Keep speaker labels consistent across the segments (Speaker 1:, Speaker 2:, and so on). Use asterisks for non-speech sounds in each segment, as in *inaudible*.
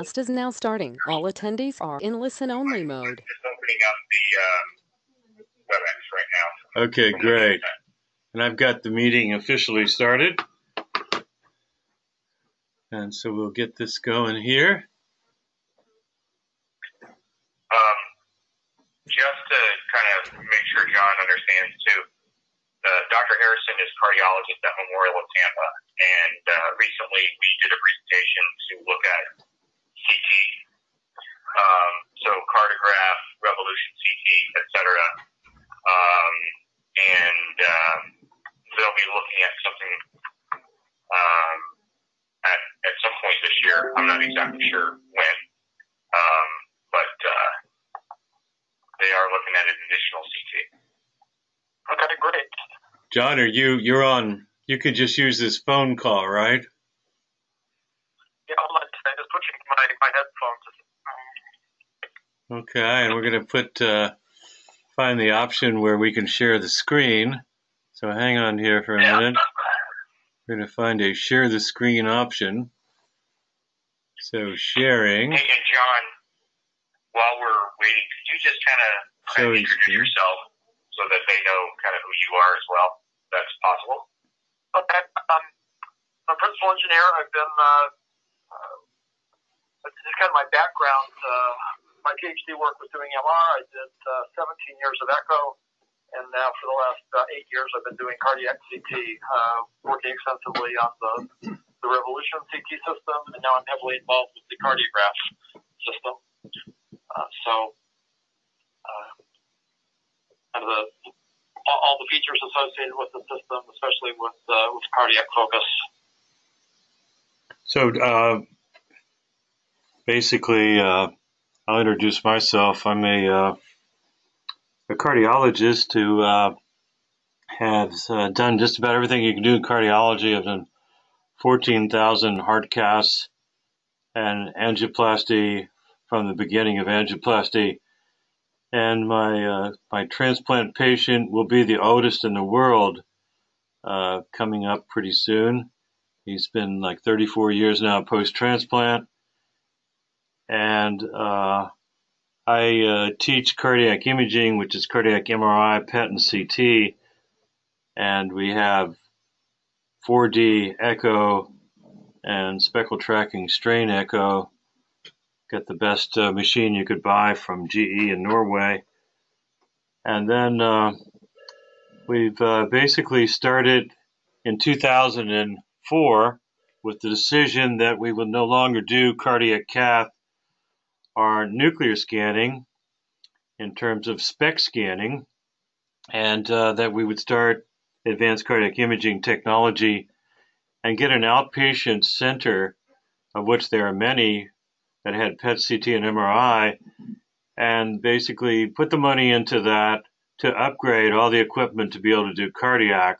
Speaker 1: broadcast is now starting. All attendees are in listen-only mode.
Speaker 2: Just opening up the uh, WebEx right now.
Speaker 3: Okay, great. And I've got the meeting officially started. And so we'll get this going here.
Speaker 2: Um, just to kind of make sure John understands too, uh, Dr. Harrison is a cardiologist at Memorial of Tampa, and uh, recently we did a presentation to look at CT, um, so Cardiographe, revolution CT, etc. Um, and um, they'll be looking at something um, at at some point this year. I'm not exactly sure when, um, but uh, they are looking at an additional CT.
Speaker 4: Okay, great.
Speaker 3: John, are you you're on you could just use this phone call, right?
Speaker 4: Yeah, hold on. I my, my headphones.
Speaker 3: Okay, and we're gonna put uh, find the option where we can share the screen. So hang on here for a
Speaker 4: Yeah.
Speaker 3: minute. We're gonna find a share the screen option. So sharing.
Speaker 2: Hey, and John, while we're waiting, could you just kind of
Speaker 3: So
Speaker 2: introduce
Speaker 3: interesting.
Speaker 2: yourself so that they know kind of who you are as well? If that's possible.
Speaker 4: Okay. Um, I'm a principal engineer. I've been, uh, this is kind of my background. Uh, my PhD work was doing MR. I did uh, 17 years of echo. And now for the last uh, eight years, I've been doing cardiac CT, uh, working extensively on the, the Revolution CT system. And now I'm heavily involved with the Cardiographe system. Uh, so, uh, kind of the, all, all the features associated with the system, especially with uh, with cardiac focus.
Speaker 3: So uh, basically, uh, I'll introduce myself. I'm a uh, a cardiologist who uh, has uh, done just about everything you can do in cardiology. I've done 14,000 heart caths and angioplasty from the beginning of angioplasty. And my uh, my transplant patient will be the oldest in the world, uh, coming up pretty soon. He's been like 34 years now post transplant. And uh, I uh, teach cardiac imaging, which is cardiac MRI, PET, and CT. And we have 4D echo and speckle tracking strain echo. Got the best uh, machine you could buy from GE in Norway. And then uh, we've uh, basically started in 2004 with the decision that we would no longer do cardiac cath or nuclear scanning in terms of SPECT scanning, and uh, that we would start advanced cardiac imaging technology and get an outpatient center, of which there are many that had PET CT and MRI, and basically put the money into that to upgrade all the equipment to be able to do cardiac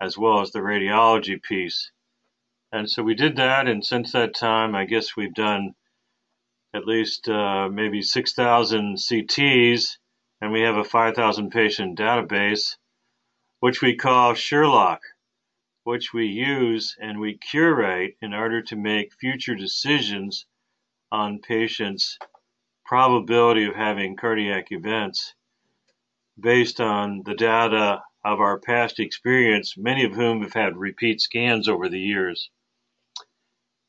Speaker 3: as well as the radiology piece. And so we did that, and since that time, I guess we've done at least uh, maybe 6,000 CTs, and we have a 5,000 patient database, which we call Sherlock, which we use and we curate in order to make future decisions on patients' probability of having cardiac events based on the data of our past experience, many of whom have had repeat scans over the years.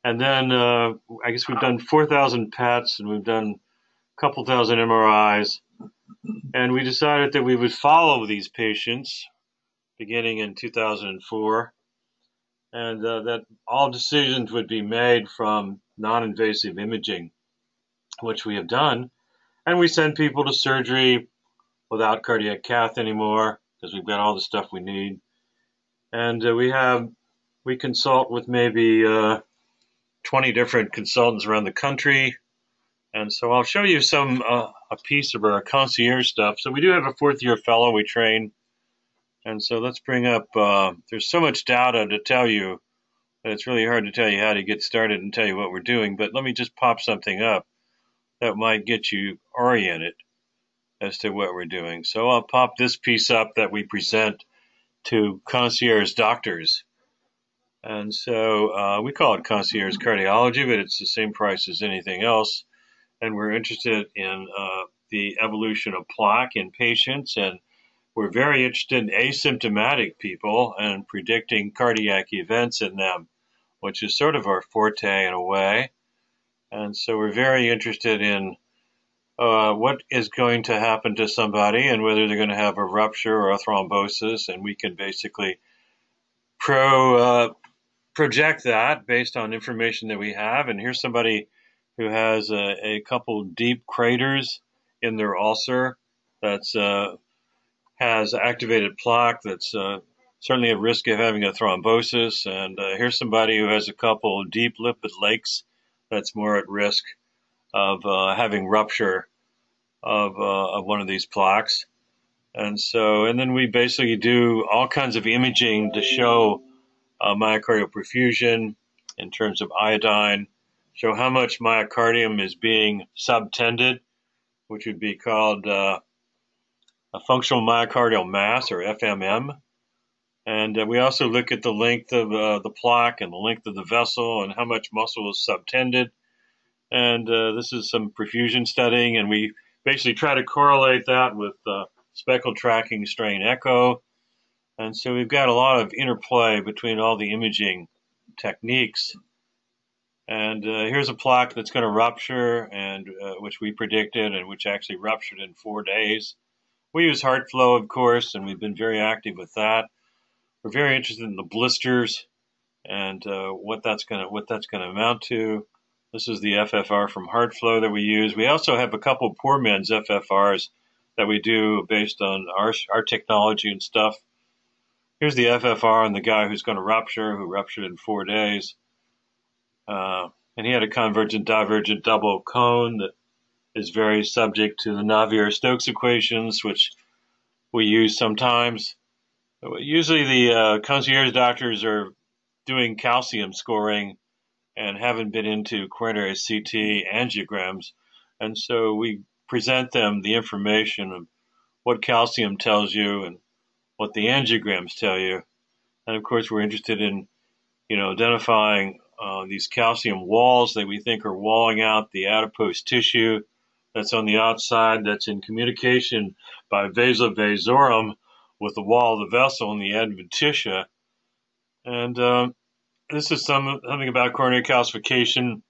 Speaker 3: And then uh, I guess we've done 4,000 PETs and we've done a couple thousand MRIs. And we decided that we would follow these patients beginning in 2004 and uh, that all decisions would be made from non invasive imaging, which we have done. And we send people to surgery without cardiac cath anymore because we've got all the stuff we need. And uh, we have, we consult with maybe uh, 20 different consultants around the country. And so I'll show you some, uh, a piece of our concierge stuff. So we do have a fourth year fellow we train. And so let's bring up, uh, there's so much data to tell you that it's really hard to tell you how to get started and tell you what we're doing. But let me just pop something up that might get you oriented as to what we're doing. So I'll pop this piece up that we present to concierge doctors. And so uh, we call it concierge cardiology, but it's the same price as anything else. And we're interested in uh, the evolution of plaque in patients, and we're very interested in asymptomatic people and predicting cardiac events in them, which is sort of our forte in a way. And so we're very interested in uh, what is going to happen to somebody and whether they're going to have a rupture or a thrombosis, and we can basically pro uh, project that based on information that we have. And here's somebody who has a, a couple deep craters in their ulcer that's uh, has activated plaque that's uh, certainly at risk of having a thrombosis. And uh, here's somebody who has a couple deep lipid lakes that's more at risk of uh, having rupture of, uh, of one of these plaques. And so, and then we basically do all kinds of imaging to show myocardial perfusion in terms of iodine, show how much myocardium is being subtended, which would be called uh, a functional myocardial mass or FMM. And uh, we also look at the length of uh, the plaque and the length of the vessel and how much muscle is subtended. And uh, this is some perfusion studying, and we basically try to correlate that with uh, speckle tracking strain echo. And so we've got a lot of interplay between all the imaging techniques. And uh, here's a plaque that's going to rupture, and uh, which we predicted, and which actually ruptured in four days. We use HeartFlow, of course, and we've been very active with that. We're very interested in the blisters and uh, what that's going to what that's going to amount to. This is the FFR from HeartFlow that we use. We also have a couple of poor men's FFRs that we do based on our our technology and stuff. Here's the FFR on the guy who's going to rupture, who ruptured in four days. Uh, and he had a convergent divergent double cone that is very subject to the Navier-Stokes equations, which we use sometimes. Usually, the uh, concierge doctors are doing calcium scoring and haven't been into coronary CT angiograms, and so we present them the information of what calcium tells you and what the angiograms tell you, and of course, we're interested in, you know, identifying uh, these calcium walls that we think are walling out the adipose tissue that's on the outside that's in communication by vasa vasorum with the wall of the vessel and the adventitia. And um, this is some, something about coronary calcification,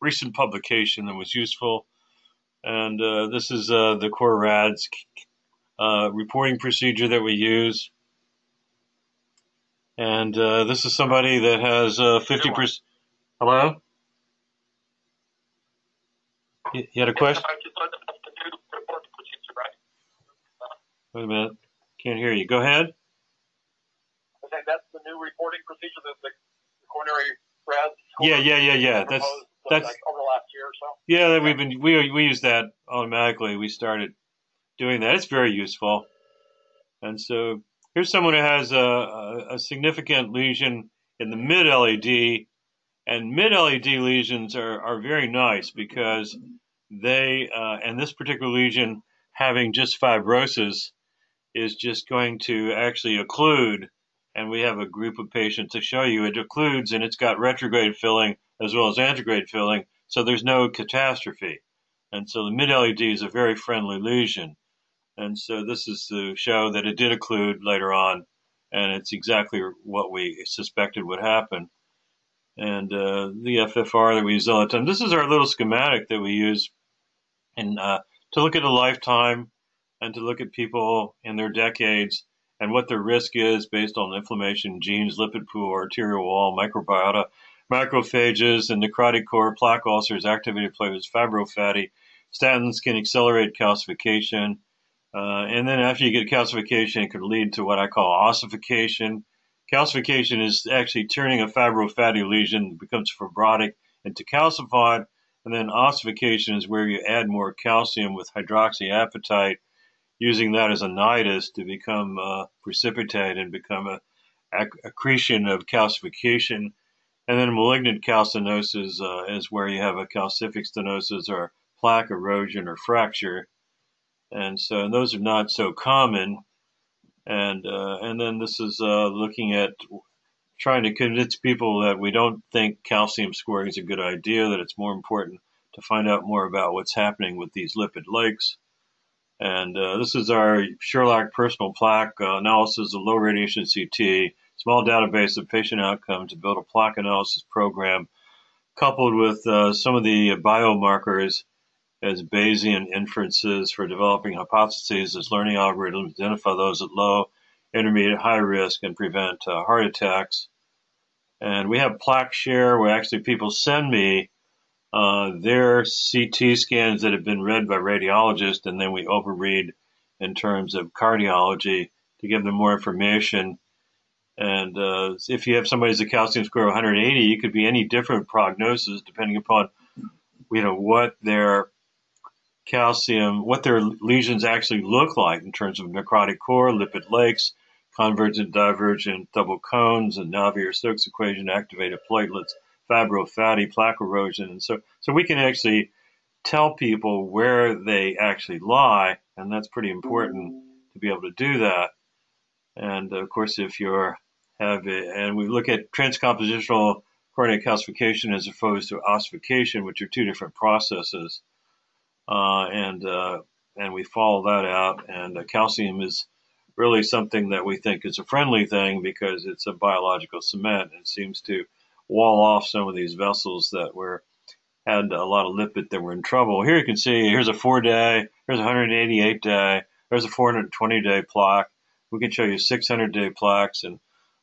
Speaker 3: recent publication that was useful. And uh, this is uh, the CORRADS uh, reporting procedure that we use. And uh, this is somebody that has 50%. Uh, Hello? You, had a question? Wait a minute. Can't hear you. Go ahead.
Speaker 4: Okay, that's the new reporting procedure that the, the coronary RAS.
Speaker 3: Yeah, yeah, yeah, yeah. That's that's
Speaker 4: like over the last year or so.
Speaker 3: Yeah, that we've been we we use that automatically. We started doing that. It's very useful. And so here's someone who has a, a, a significant lesion in the mid LAD, and mid LAD lesions are, are very nice because they, uh, and this particular lesion having just fibrosis is just going to actually occlude. And we have a group of patients to show you it occludes and it's got retrograde filling as well as antegrade filling. So there's no catastrophe. And so the mid LAD is a very friendly lesion. And so this is to show that it did occlude later on. And it's exactly what we suspected would happen and uh, the FFR that we use all the time. This is our little schematic that we use and uh, to look at a lifetime and to look at people in their decades and what their risk is based on inflammation, genes, lipid pool, arterial wall, microbiota, macrophages, and necrotic core, plaque ulcers, activated platelets, fibrofatty. Statins can accelerate calcification. Uh, and then after you get calcification, it could lead to what I call ossification, Calcification is actually turning a fibrofatty lesion that becomes fibrotic into calcified, and then ossification is where you add more calcium with hydroxyapatite, using that as a nidus to become uh, precipitate and become a acc- accretion of calcification. And then malignant calcinosis uh, is where you have a calcific stenosis or plaque erosion or fracture. And so and those are not so common and uh, and then this is uh, looking at trying to convince people that we don't think calcium scoring is a good idea, that it's more important to find out more about what's happening with these lipid lakes. And uh, this is our Sherlock personal plaque uh, analysis of low radiation CT, small database of patient outcomes to build a plaque analysis program coupled with uh, some of the biomarkers as Bayesian inferences for developing hypotheses as learning algorithms identify those at low, intermediate, high risk and prevent uh, heart attacks. And we have plaque share where actually people send me uh, their CT scans that have been read by radiologists, and then we overread in terms of cardiology to give them more information. And uh, if you have somebody who's a calcium score of 180, it could be any different prognosis depending upon, you know, what their calcium, what their lesions actually look like in terms of necrotic core, lipid lakes, convergent, divergent, double cones, and Navier-Stokes equation, activated platelets, fibrofatty plaque erosion. And so, so we can actually tell people where they actually lie, and that's pretty important to be able to do that. And of course, if you're have it, and we look at transcompositional coronary calcification as opposed to ossification, which are two different processes and uh, and we follow that out. And uh, calcium is really something that we think is a friendly thing because it's a biological cement and seems to wall off some of these vessels that were had a lot of lipid that were in trouble. Here you can see here's a four day, here's a 188 day, there's a 420 day plaque. We can show you 600 day plaques, and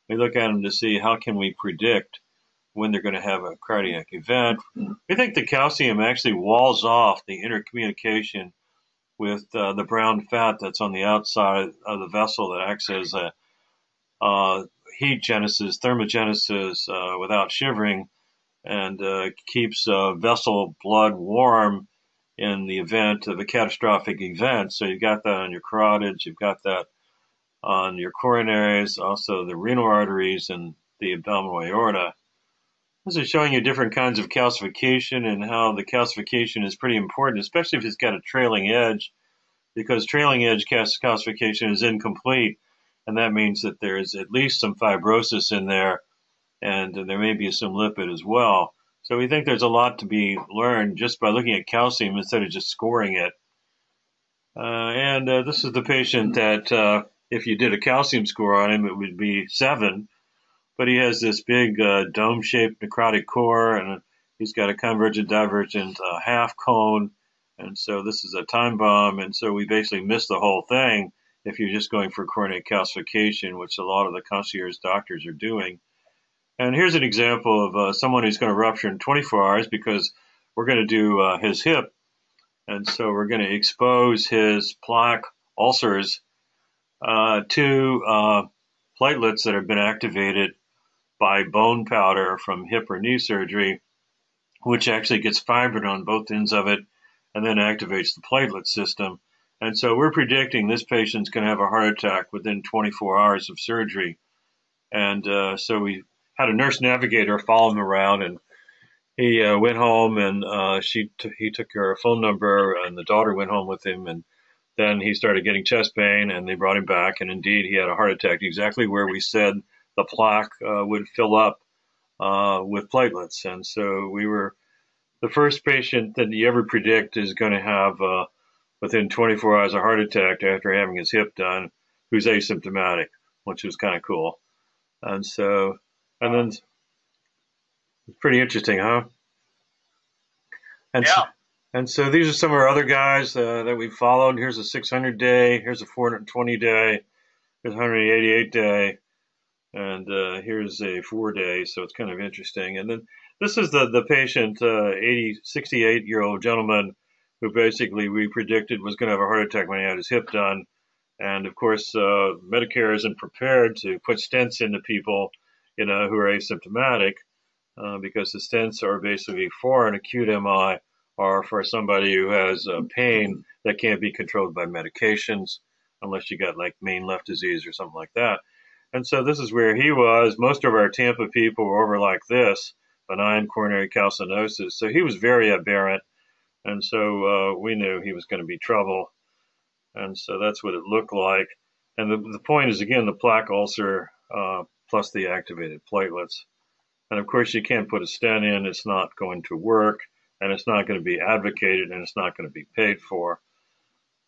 Speaker 3: we look at them to see how can we predict when they're going to have a cardiac event. We think the calcium actually walls off the intercommunication with uh, the brown fat that's on the outside of the vessel that acts as a uh, heat genesis, thermogenesis uh, without shivering, and uh, keeps uh, vessel blood warm in the event of a catastrophic event. So you've got that on your carotids, you've got that on your coronaries, also the renal arteries and the abdominal aorta. This is showing you different kinds of calcification and how the calcification is pretty important, especially if it's got a trailing edge, because trailing edge calcification is incomplete, and that means that there's at least some fibrosis in there, and there may be some lipid as well. So we think there's a lot to be learned just by looking at calcium instead of just scoring it. Uh, and uh, this is the patient that, uh, if you did a calcium score on him, it would be seven but he has this big uh, dome-shaped necrotic core, and he's got a convergent divergent uh, half cone, and so this is a time bomb, and so we basically miss the whole thing if you're just going for coronary calcification, which a lot of the concierge doctors are doing. And here's an example of uh, someone who's going to rupture in 24 hours because we're going to do uh, his hip, and so we're going to expose his plaque ulcers uh, to uh, platelets that have been activated by bone powder from hip or knee surgery, which actually gets fibrin on both ends of it and then activates the platelet system. And so we're predicting this patient's going to have a heart attack within 24 hours of surgery. And uh, so we had a nurse navigator follow him around, and he uh, went home, and uh, she t- he took her phone number, and the daughter went home with him, and then he started getting chest pain, and they brought him back, and indeed he had a heart attack exactly where we said the plaque uh, would fill up uh, with platelets. And so we were the first patient that you ever predict is going to have uh, within 24 hours a heart attack after having his hip done, who's asymptomatic, which was kind of cool. And so, and then it's pretty interesting, huh? And
Speaker 4: yeah.
Speaker 3: So, and so these are some of our other guys uh, that we followed. Here's a 600 day. Here's a 420 day. Here's a 188 day and uh, here's a four day, so it's kind of interesting. And then this is the the patient, uh, 80, 68 year old gentleman who basically we predicted was going to have a heart attack when he had his hip done. And of course, uh, Medicare isn't prepared to put stents into people, you know, who are asymptomatic, uh, because the stents are basically for an acute MI or for somebody who has uh, pain that can't be controlled by medications, unless you got like main left disease or something like that. And so this is where he was. Most of our Tampa people were over like this, benign coronary calcinosis. So he was very aberrant. And so uh, we knew he was going to be trouble. And so that's what it looked like. And the, the point is, again, the plaque ulcer uh, plus the activated platelets. And of course, you can't put a stent in, it's not going to work, and it's not going to be advocated, and it's not going to be paid for.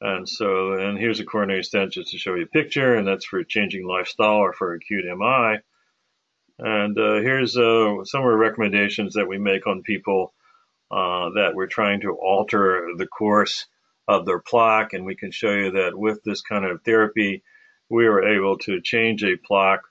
Speaker 3: And so, and here's a coronary stent just to show you a picture, and that's for changing lifestyle or for acute MI. And uh, here's uh, some of the recommendations that we make on people uh, that we're trying to alter the course of their plaque. And we can show you that with this kind of therapy, we were able to change a plaque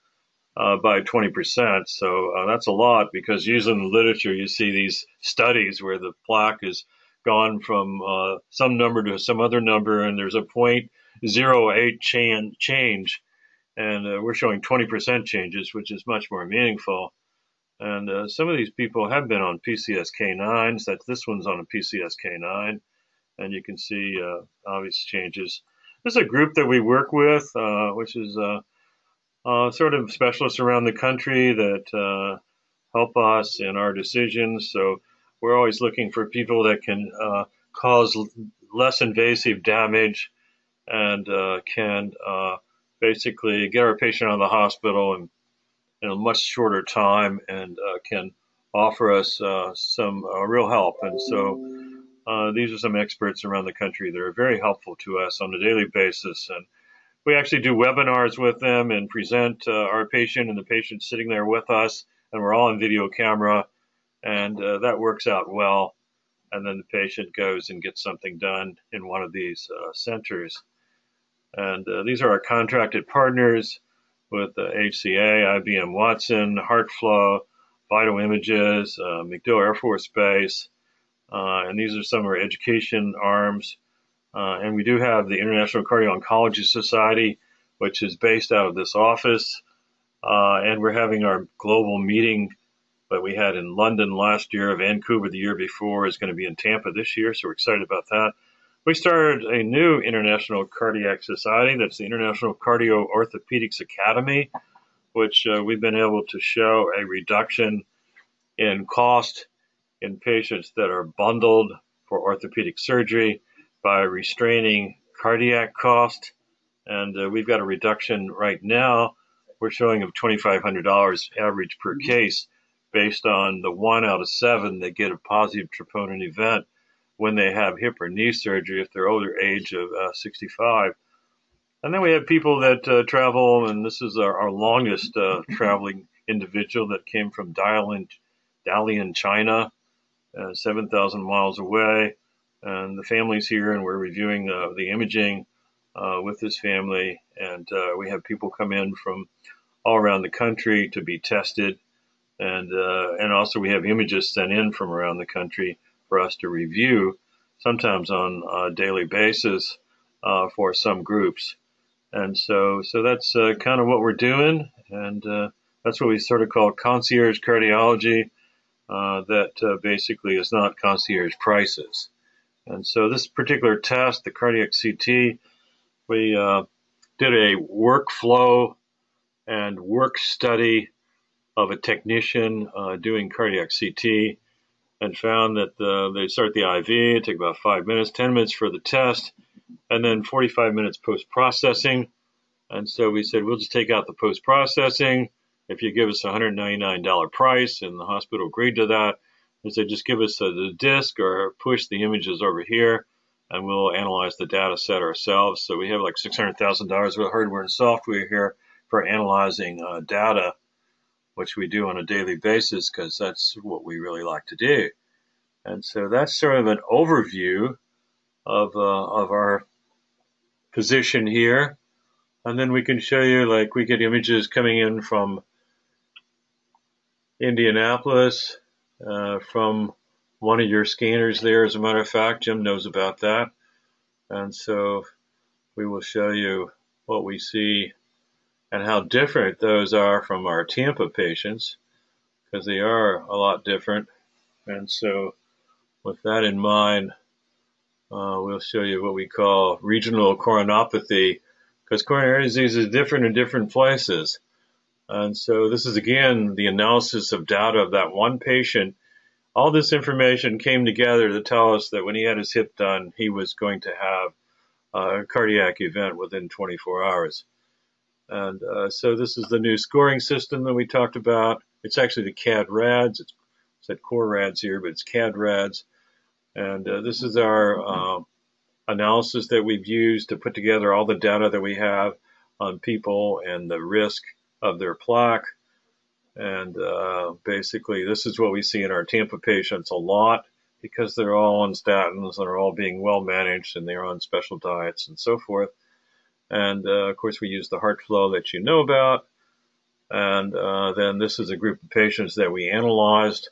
Speaker 3: uh, by 20%. So uh, that's a lot because usually in the literature, you see these studies where the plaque is gone from uh, some number to some other number, and there's a 0.08 chan- change. And uh, we're showing 20% changes, which is much more meaningful. And uh, some of these people have been on PCSK9s. That this one's on a PCSK9, and you can see uh, obvious changes. This is a group that we work with, uh, which is uh, sort of specialists around the country that help us in our decisions. So we're always looking for people that can cause less invasive damage and can basically get our patient out of the hospital and in a much shorter time and uh, can offer us uh, some uh, real help. And so uh, these are some experts around the country that are very helpful to us on a daily basis. And we actually do webinars with them and present uh, our patient and the patient sitting there with us. And we're all on video camera. And uh, that works out well. And then the patient goes and gets something done in one of these centers. And these are our contracted partners with HCA, IBM Watson, HeartFlow, Vital Images, uh, MacDill Air Force Base, uh, and these are some of our education arms. Uh, and we do have the International Cardio Oncology Society, which is based out of this office. Uh, and we're having our global meeting that we had in London last year, Vancouver the year before, is going to be in Tampa this year. So we're excited about that. We started a new international cardiac society. That's the International Cardio Orthopedics Academy, which uh, we've been able to show a reduction in cost in patients that are bundled for orthopedic surgery by restraining cardiac cost. And uh, we've got a reduction right now. We're showing of $2,500 average per case based on the one out of seven that get a positive troponin event when they have hip or knee surgery if they're older age of uh, 65. And then we have people that uh, travel, and this is our, our longest uh, traveling individual that came from Dalian, Dalian China, uh, 7,000 miles away. And the family's here, and we're reviewing uh, the imaging uh, with this family. And we have people come in from all around the country to be tested. And, and also we have images sent in from around the country for us to review, sometimes on a daily basis uh, for some groups. And so, so that's uh, kind of what we're doing, and uh, that's what we sort of call concierge cardiology. Uh, that uh, basically is not concierge prices. And so, this particular test, the cardiac CT, we uh, did a workflow and work study of a technician doing cardiac CT and found that the, they start the IV, it take about five minutes, 10 minutes for the test, and then 45 minutes post processing. And so we said, we'll just take out the post processing. If you give us a $199 price, and the hospital agreed to that, they said, just give us a, the disk or push the images over here, and we'll analyze the data set ourselves. So we have like $600,000 of hardware and software here for analyzing uh, data which we do on a daily basis because that's what we really like to do. And so that's sort of an overview of uh, of our position here. And then we can show you like we get images coming in from Indianapolis, uh, from one of your scanners there. As a matter of fact, Jim knows about that. And so we will show you what we see and how different those are from our Tampa patients because they are a lot different. And so, with that in mind, uh, we'll show you what we call regional coronopathy because coronary disease is different in different places. And so, this is again the analysis of data of that one patient. All this information came together to tell us that when he had his hip done, he was going to have a cardiac event within 24 hours. And uh, so this is the new scoring system that we talked about. It's actually the CAD RADS. It's said core RADS here, but it's CAD RADS. And uh, this is our uh, analysis that we've used to put together all the data that we have on people and the risk of their plaque. And uh, basically, this is what we see in our Tampa patients a lot because they're all on statins and are all being well managed and they're on special diets and so forth. And uh, of course, we use the heart flow that you know about. And uh, then this is a group of patients that we analyzed.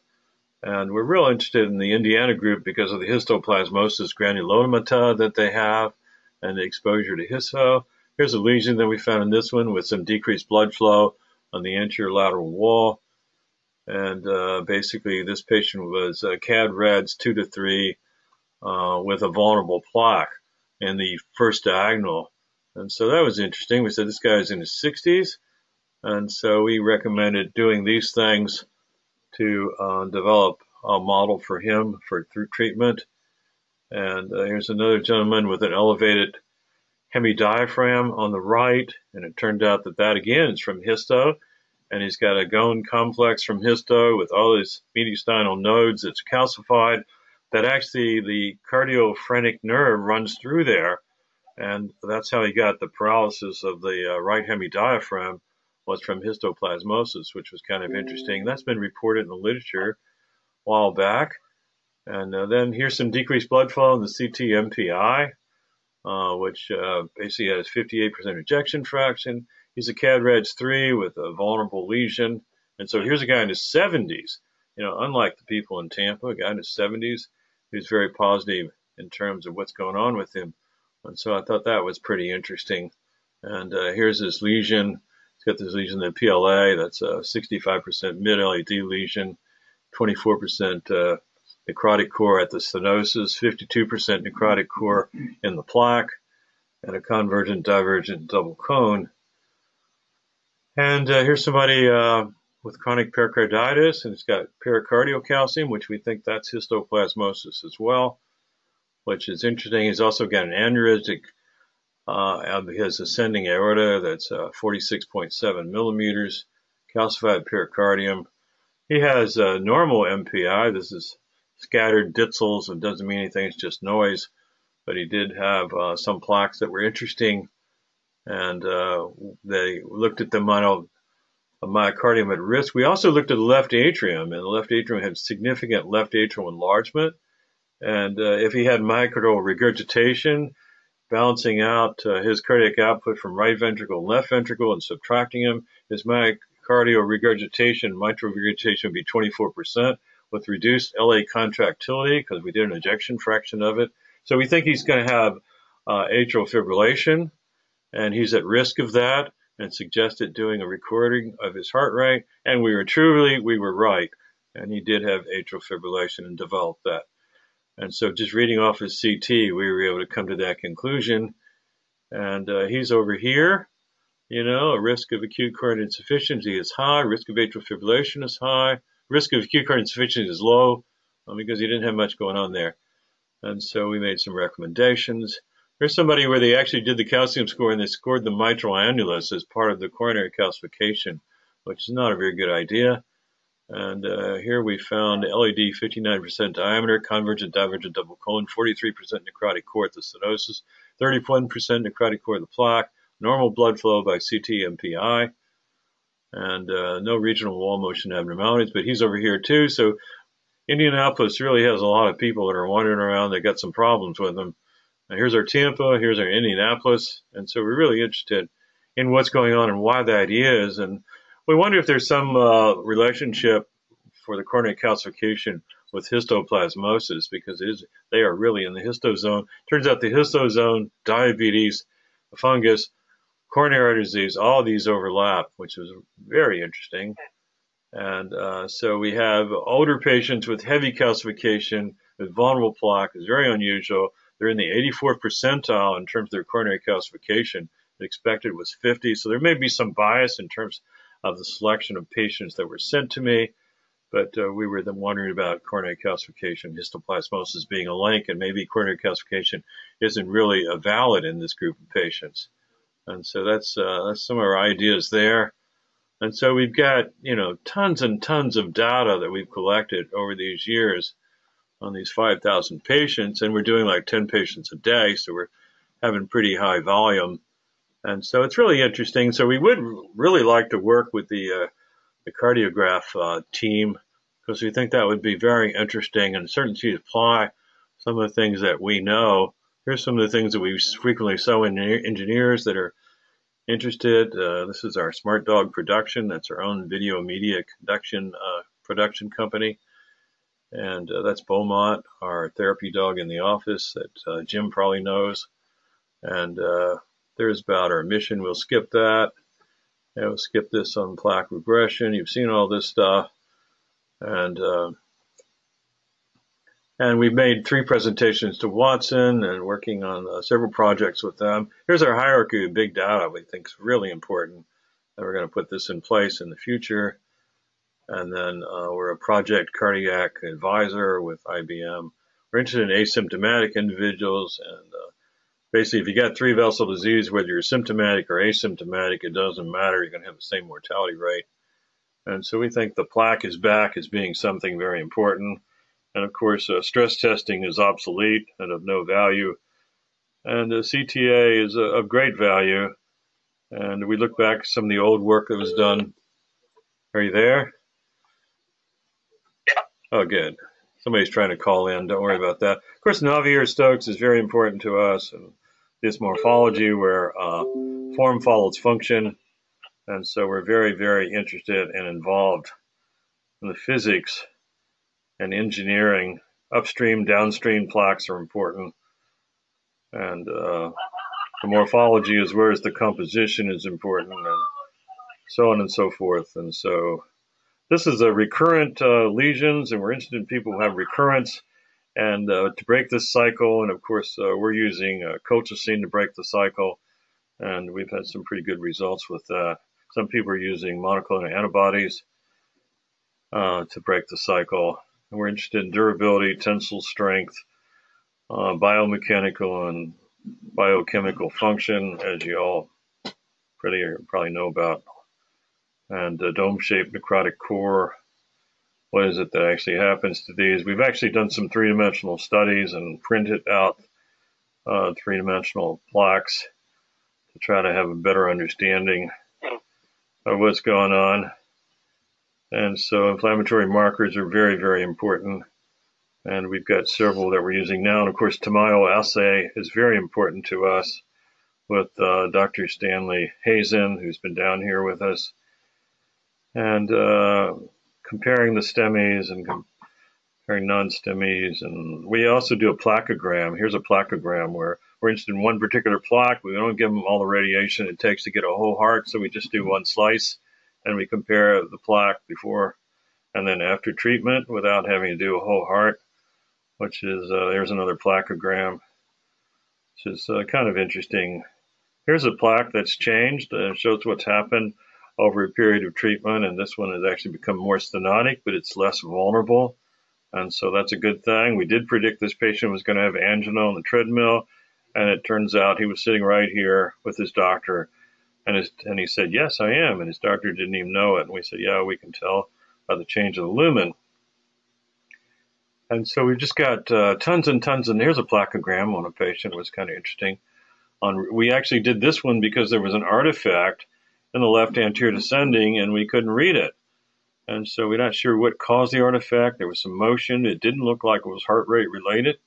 Speaker 3: And we're real interested in the Indiana group because of the histoplasmosis granulomata that they have and the exposure to histo. Here's a lesion that we found in this one with some decreased blood flow on the anterior lateral wall. And uh, basically, this patient was uh, CAD RADS 2 to 3 uh, with a vulnerable plaque in the first diagonal. And so that was interesting. We said this guy's in his 60s. And so we recommended doing these things to uh, develop a model for him for through treatment. And uh, here's another gentleman with an elevated hemidiaphragm on the right. And it turned out that that again is from histo. And he's got a Ghon complex from histo with all these mediastinal nodes that's calcified. That actually the cardiophrenic nerve runs through there and that's how he got the paralysis of the uh, right hemidiaphragm was from histoplasmosis, which was kind of interesting. That's been reported in the literature a while back. And uh, then here's some decreased blood flow in the CT MPI, uh, which uh, basically has 58% ejection fraction. He's a CAD-RADS 3 with a vulnerable lesion. And so here's a guy in his 70s, you know, unlike the people in Tampa, a guy in his 70s who's very positive in terms of what's going on with him. And so I thought that was pretty interesting. And uh, here's this lesion. It's got this lesion in the PLA. That's a 65% mid-LAD lesion, 24% uh, necrotic core at the stenosis, 52% necrotic core in the plaque, and a convergent divergent double cone. And uh, here's somebody uh, with chronic pericarditis, and it's got pericardial calcium, which we think that's histoplasmosis as well which is interesting. He's also got an aneurysmic uh, of his ascending aorta that's uh, 46.7 millimeters, calcified pericardium. He has a normal MPI. This is scattered ditzels and doesn't mean anything. It's just noise. But he did have uh, some plaques that were interesting, and uh, they looked at the mono, myocardium at risk. We also looked at the left atrium, and the left atrium had significant left atrial enlargement and uh, if he had myocardial regurgitation, balancing out uh, his cardiac output from right ventricle and left ventricle and subtracting him, his myocardial regurgitation, mitral regurgitation would be 24% with reduced LA contractility because we did an ejection fraction of it. So we think he's going to have uh, atrial fibrillation and he's at risk of that and suggested doing a recording of his heart rate. And we were truly, we were right. And he did have atrial fibrillation and developed that. And so just reading off his CT, we were able to come to that conclusion. And uh, he's over here, you know, a risk of acute coronary insufficiency is high, risk of atrial fibrillation is high, risk of acute coronary insufficiency is low uh, because he didn't have much going on there. And so we made some recommendations. There's somebody where they actually did the calcium score and they scored the mitral annulus as part of the coronary calcification, which is not a very good idea. And uh, here we found LAD 59% diameter, convergent divergent double cone, 43% necrotic core at the stenosis, 31% necrotic core of the plaque, normal blood flow by CT MPI, and uh, no regional wall motion abnormalities. But he's over here too. So Indianapolis really has a lot of people that are wandering around. They got some problems with them. And here's our Tampa, here's our Indianapolis. And so we're really interested in what's going on and why that is. And we wonder if there's some uh, relationship for the coronary calcification with histoplasmosis because is, they are really in the histozone. Turns out the histozone, diabetes, fungus, coronary artery disease, all these overlap, which is very interesting. And uh, so we have older patients with heavy calcification with vulnerable plaque is very unusual. They're in the 84th percentile in terms of their coronary calcification. The expected was 50, so there may be some bias in terms of the selection of patients that were sent to me. But uh, we were then wondering about coronary calcification, histoplasmosis being a link, and maybe coronary calcification isn't really a valid in this group of patients. And so that's uh, that's some of our ideas there. And so we've got you know tons and tons of data that we've collected over these years on these 5,000 patients, and we're doing like 10 patients a day, so we're having pretty high volume. And so it's really interesting. So we would really like to work with the uh, the Cardiographe uh, team because we think that would be very interesting and certainly apply some of the things that we know. Here's some of the things that we frequently show in engineers that are interested. Uh, this is our Smart Dog production. That's our own video media production uh, production company. And uh, that's Beaumont, our therapy dog in the office that uh, Jim probably knows. And there's about our mission. We'll skip that. We'll skip this on plaque regression. You've seen all this stuff. And uh, and we've made three presentations to Watson and working on uh, several projects with them. Here's our hierarchy of big data we think is really important. And we're going to put this in place in the future. And then uh, we're a project cardiac advisor with IBM. We're interested in asymptomatic individuals. And uh, basically, if you got three vessel disease, whether you're symptomatic or asymptomatic, it doesn't matter. You're going to have the same mortality rate. And so we think the plaque is back as being something very important. And of course, uh, stress testing is obsolete and of no value. And the CTA is uh, of great value. And we look back at some of the old work that was done. Are you there?
Speaker 2: Yeah.
Speaker 3: Oh, good. Somebody's trying to call in. Don't worry about that. Of course, Navier Stokes is very important to us. And this morphology where uh, form follows function. And so we're very, very interested and involved in the physics and engineering. Upstream, downstream plaques are important. And uh, the morphology is well as the composition is important, and so on and so forth. And so this is a recurrent uh, lesions, and we're interested in people who have recurrence. And uh, to break this cycle, and of course, uh, we're using uh, colchicine to break the cycle, and we've had some pretty good results with that. Some people are using monoclonal antibodies uh, to break the cycle. And we're interested in durability, tensile strength, uh, biomechanical and biochemical function, as you all pretty probably know about, and the dome-shaped necrotic core. What is it that actually happens to these? We've actually done some three-dimensional studies and printed out uh, three-dimensional plaques to try to have a better understanding of what's going on. And so inflammatory markers are very, very important. And we've got several that we're using now. And of course, TMAO assay is very important to us with uh, Dr. Stanley Hazen, who's been down here with us, and uh, comparing the STEMIs and comparing non-STEMIs. And we also do a plaquogram. Here's a plaquogram where we're interested in one particular plaque. We don't give them all the radiation it takes to get a whole heart, so we just do one slice and we compare the plaque before and then after treatment without having to do a whole heart, which is uh, there's another plaquogram, which is uh, kind of interesting. Here's a plaque that's changed and shows what's happened over a period of treatment, and this one has actually become more stenotic, but it's less vulnerable, and so that's a good thing. We did predict this patient was going to have angina on the treadmill, and it turns out he was sitting right here with his doctor and, his, and he said, Yes, I am. And his doctor didn't even know it. And we said, Yeah, we can tell by the change of the lumen. And so we've just got uh, tons and tons. And here's a plaquogram on a patient. It was kind of interesting. On We actually did this one because there was an artifact in the left anterior descending and we couldn't read it. And so we're not sure what caused the artifact. There was some motion. It didn't look like it was heart rate related.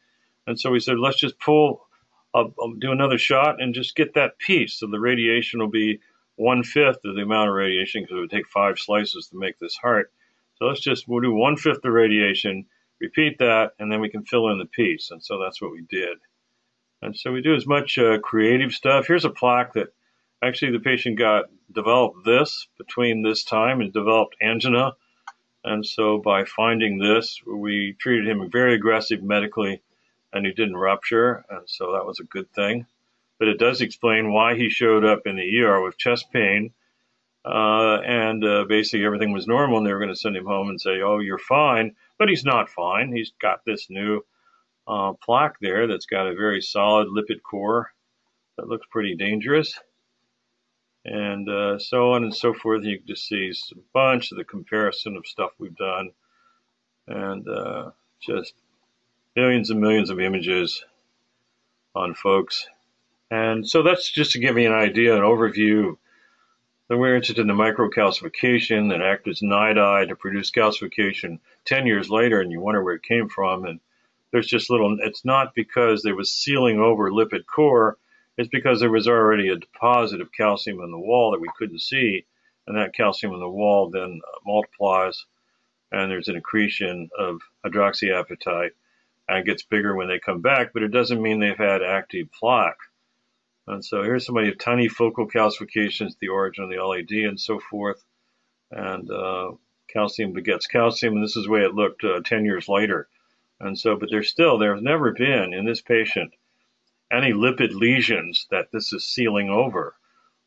Speaker 3: And so we said, let's just pull I'll, I'll do another shot and just get that piece. So the radiation will be one fifth of the amount of radiation because it would take five slices to make this heart. So let's just we'll do one fifth the radiation, repeat that, and then we can fill in the piece. And so that's what we did. And so we do as much uh, creative stuff. Here's a plaque that actually the patient got developed this between this time and developed angina. And so by finding this, we treated him very aggressive medically and he didn't rupture, and so that was a good thing. But it does explain why he showed up in the ER with chest pain, uh, and uh, basically everything was normal, and they were going to send him home and say, "Oh, you're fine," but he's not fine. He's got this new uh, plaque there that's got a very solid lipid core that looks pretty dangerous, and uh, so on and so forth. You can just see a bunch of the comparison of stuff we've done, and uh, just millions and millions of images on folks. And so that's just to give you an idea, an overview. Then we're interested in the microcalcification that act as nidai to produce calcification 10 years later, and you wonder where it came from. And there's just little, it's not because there was sealing over lipid core, it's because there was already a deposit of calcium in the wall that we couldn't see. And that calcium in the wall then multiplies, and there's an accretion of hydroxyapatite and gets bigger when they come back, but it doesn't mean they've had active plaque. And so here's somebody with tiny focal calcifications, the origin of the LAD, and so forth. And uh, calcium begets calcium, and this is the way it looked uh, 10 years later. And so, but there's still, there's never been in this patient any lipid lesions that this is sealing over.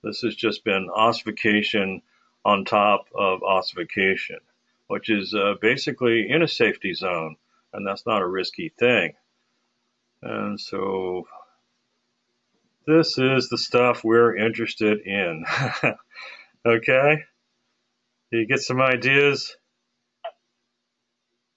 Speaker 3: This has just been ossification on top of ossification, which is uh, basically in a safety zone and that's not a risky thing. And so this is the stuff we're interested in. *laughs* okay? You get some ideas?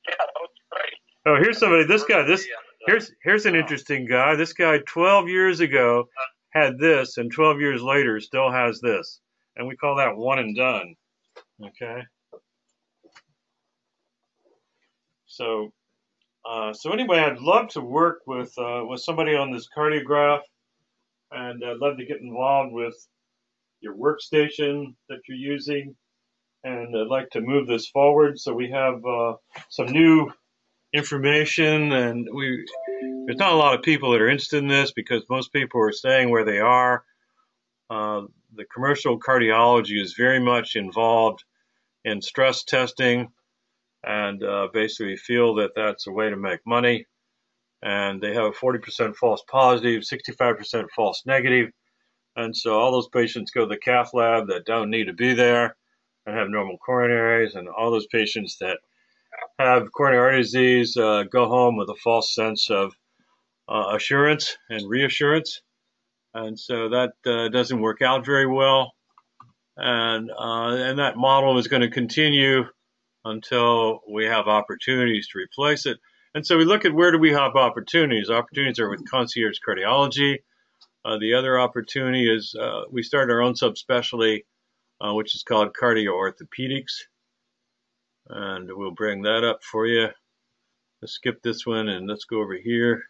Speaker 4: Yeah, that was great.
Speaker 3: Oh, here's somebody. This guy. This here's here's an interesting guy. This guy 12 years ago had this, and 12 years later still has this, and we call that one and done. Okay. So uh, so anyway, I'd love to work with uh, with somebody on this Cardiographe, and I'd love to get involved with your workstation that you're using, and I'd like to move this forward. So we have uh, some new information, and we there's not a lot of people that are interested in this because most people are staying where they are. Uh, the commercial cardiology is very much involved in stress testing and uh, basically feel that that's a way to make money. And they have a 40% false positive, 65% false. And so all those patients go to the cath lab that don't need to be there and have normal coronaries, and all those patients that have coronary artery disease uh, go home with a false sense of uh, assurance and reassurance. And so that uh, doesn't work out very well. And, uh, and that model is going to continue until we have opportunities to replace it. And so we look at where do we have opportunities. Opportunities are with concierge cardiology. Uh, the other opportunity is uh, we started our own subspecialty, which is called cardio orthopedics. And we'll bring that up for you. Let's skip this one and let's go over here.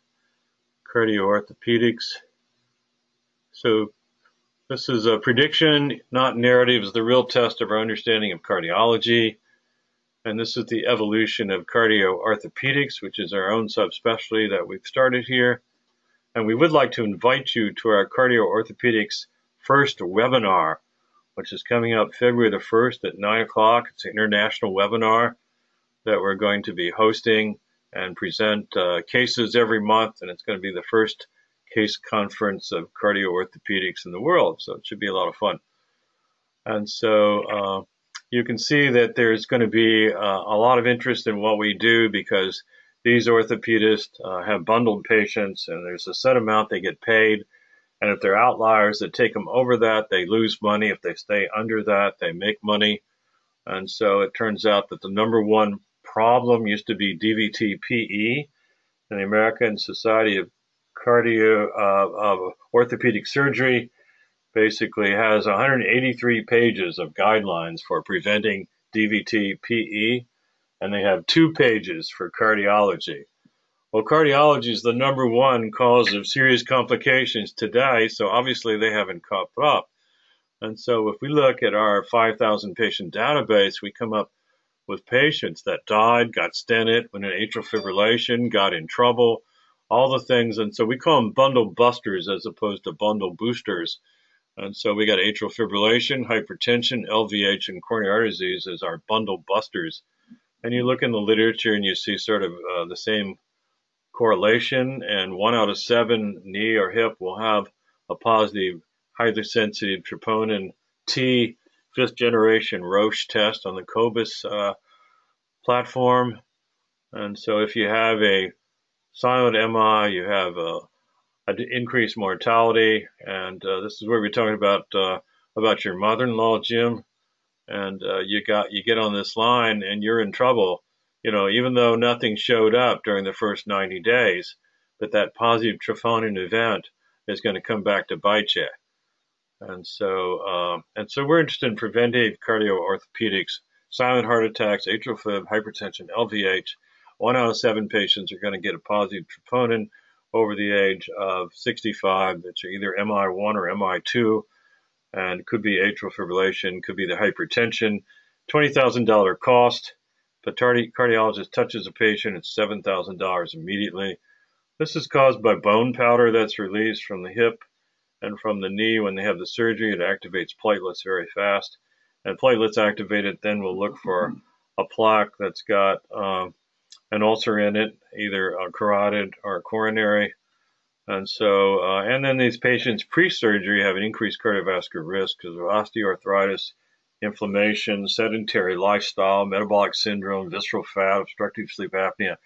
Speaker 3: Cardio orthopedics. So this is a prediction, not narrative, is the real test of our understanding of cardiology and this is the evolution of cardio orthopedics, which is our own subspecialty that we've started here. And we would like to invite you to our cardio orthopedics first webinar, which is coming up February the 1st at 9 o'clock. It's an international webinar that we're going to be hosting and present uh, cases every month. And it's going to be the first case conference of cardio orthopedics in the world. So it should be a lot of fun. And so, uh, you can see that there's going to be uh, a lot of interest in what we do because these orthopedists uh, have bundled patients and there's a set amount they get paid. And if they're outliers that take them over that, they lose money. If they stay under that, they make money. And so it turns out that the number one problem used to be DVT PE in the American Society of Cardio uh, of Orthopedic Surgery basically has 183 pages of guidelines for preventing DVT PE, and they have two pages for cardiology. Well, cardiology is the number one cause of serious complications today, so obviously they haven't caught up. And so if we look at our 5,000 patient database, we come up with patients that died, got stented, went in atrial fibrillation, got in trouble, all the things. And so we call them bundle busters as opposed to bundle boosters. And so we got atrial fibrillation, hypertension, LVH, and coronary artery disease as our bundle busters. And you look in the literature and you see sort of uh, the same correlation, and one out of seven knee or hip will have a positive, highly sensitive troponin T fifth generation Roche test on the Cobas uh, platform. And so if you have a silent MI, you have a increased mortality. And uh, this is where we're talking about uh, about your mother-in-law, Jim, and uh, you got you get on this line and you're in trouble. You know, even though nothing showed up during the first 90 days, but that positive troponin event is going to come back to bite you. And so, um, and so we're interested in preventive cardio orthopedics, silent heart attacks, atrial fib, hypertension, LVH. One out of seven patients are going to get a positive troponin over the age of 65. That's either MI1 or MI2, and could be atrial fibrillation, could be the hypertension. $20,000 cost. The cardiologist touches a patient, it's $7,000 immediately. This is caused by bone powder that's released from the hip and from the knee when they have the surgery. It activates platelets very fast. And platelets activated, then we'll look for a plaque that's got um, an ulcer in it, either a carotid or coronary. And so, uh, and then these patients pre-surgery have an increased cardiovascular risk because of osteoarthritis, inflammation, sedentary lifestyle, metabolic syndrome, visceral fat, obstructive sleep apnea,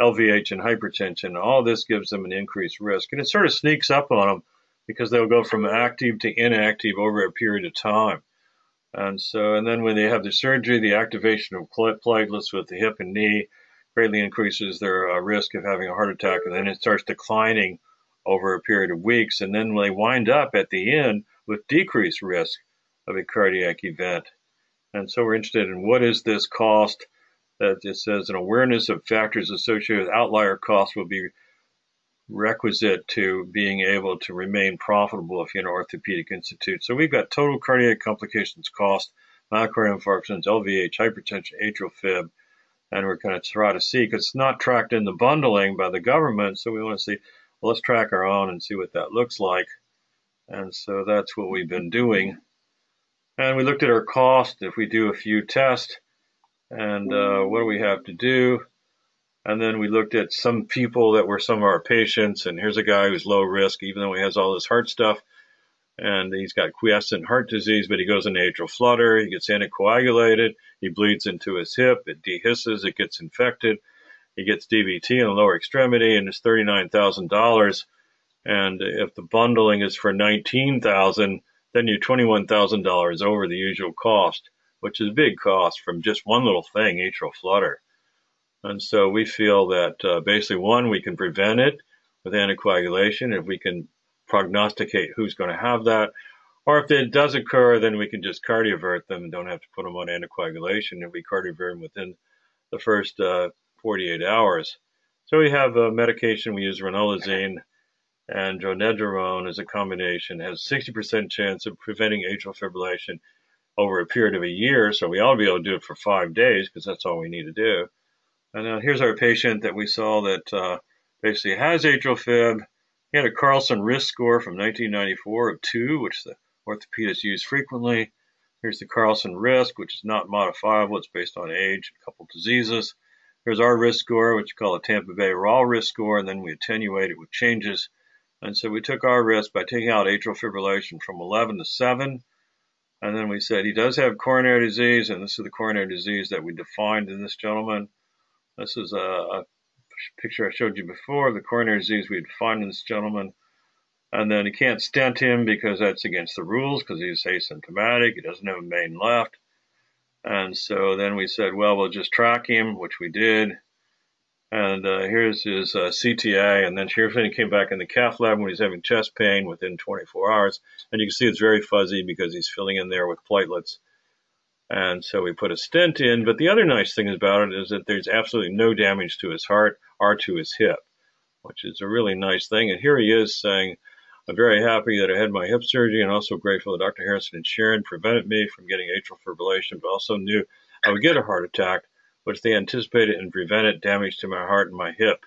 Speaker 3: LVH, and hypertension. All this gives them an increased risk. And it sort of sneaks up on them because they'll go from active to inactive over a period of time. And so, and then when they have the surgery, the activation of platelets with the hip and knee greatly increases their uh, risk of having a heart attack. And then it starts declining over a period of weeks. And then they wind up at the end with decreased risk of a cardiac event. And so we're interested in what is this cost that it says an awareness of factors associated with outlier costs will be requisite to being able to remain profitable if you're an orthopedic institute. So we've got total cardiac complications cost, myocardial infarctions, LVH, hypertension, atrial fib, and we're going to try to see because it's not tracked in the bundling by the government. So we want to see, well, let's track our own and see what that looks like. And so that's what we've been doing. And we looked at our cost if we do a few tests and uh, what do we have to do. And then we looked at some people that were some of our patients. And here's a guy who's low risk, even though he has all this heart stuff. And he's got quiescent heart disease, but he goes into atrial flutter. He gets anticoagulated. He bleeds into his hip. It dehisces. It gets infected. He gets DVT in the lower extremity, and it's $39,000. And if the bundling is for 19000 then you're $21,000 over the usual cost, which is a big cost from just one little thing, atrial flutter. And so we feel that uh, basically, one, we can prevent it with anticoagulation if we can prognosticate who's going to have that. Or if it does occur, then we can just cardiovert them and don't have to put them on anticoagulation if we cardiovert them within the first uh, 48 hours. So we have a medication we use ranolazine and dronedarone as a combination has 60% chance of preventing atrial fibrillation over a period of a year. So we ought to be able to do it for five days because that's all we need to do. And now here's our patient that we saw that uh, basically has atrial fib. He had a Charlson risk score from 1994 of 2, which the orthopedists use frequently. Here's the Charlson risk, which is not modifiable. It's based on age, a couple diseases. Here's our risk score, which we call a Tampa Bay raw risk score, and then we attenuate it with changes. And so we took our risk by taking out atrial fibrillation from 11 to 7. And then we said he does have coronary disease, and this is the coronary disease that we defined in this gentleman. This is a, a picture I showed you before the coronary disease we defined in this gentleman. And then you can't stent him because that's against the rules because he's asymptomatic. He doesn't have a main left. And so then we said, well, we'll just track him, which we did. And uh, here's his uh, CTA. And then here's when he came back in the cath lab when he's having chest pain within 24 hours. And you can see it's very fuzzy because he's filling in there with platelets. And so we put a stent in. But the other nice thing about it is that there's absolutely no damage to his heart or to his hip, which is a really nice thing. And here he is saying, I'm very happy that I had my hip surgery and also grateful that Dr. Harrison and Sharon prevented me from getting atrial fibrillation, but also knew I would get a heart attack, which they anticipated and prevented damage to my heart and my hip.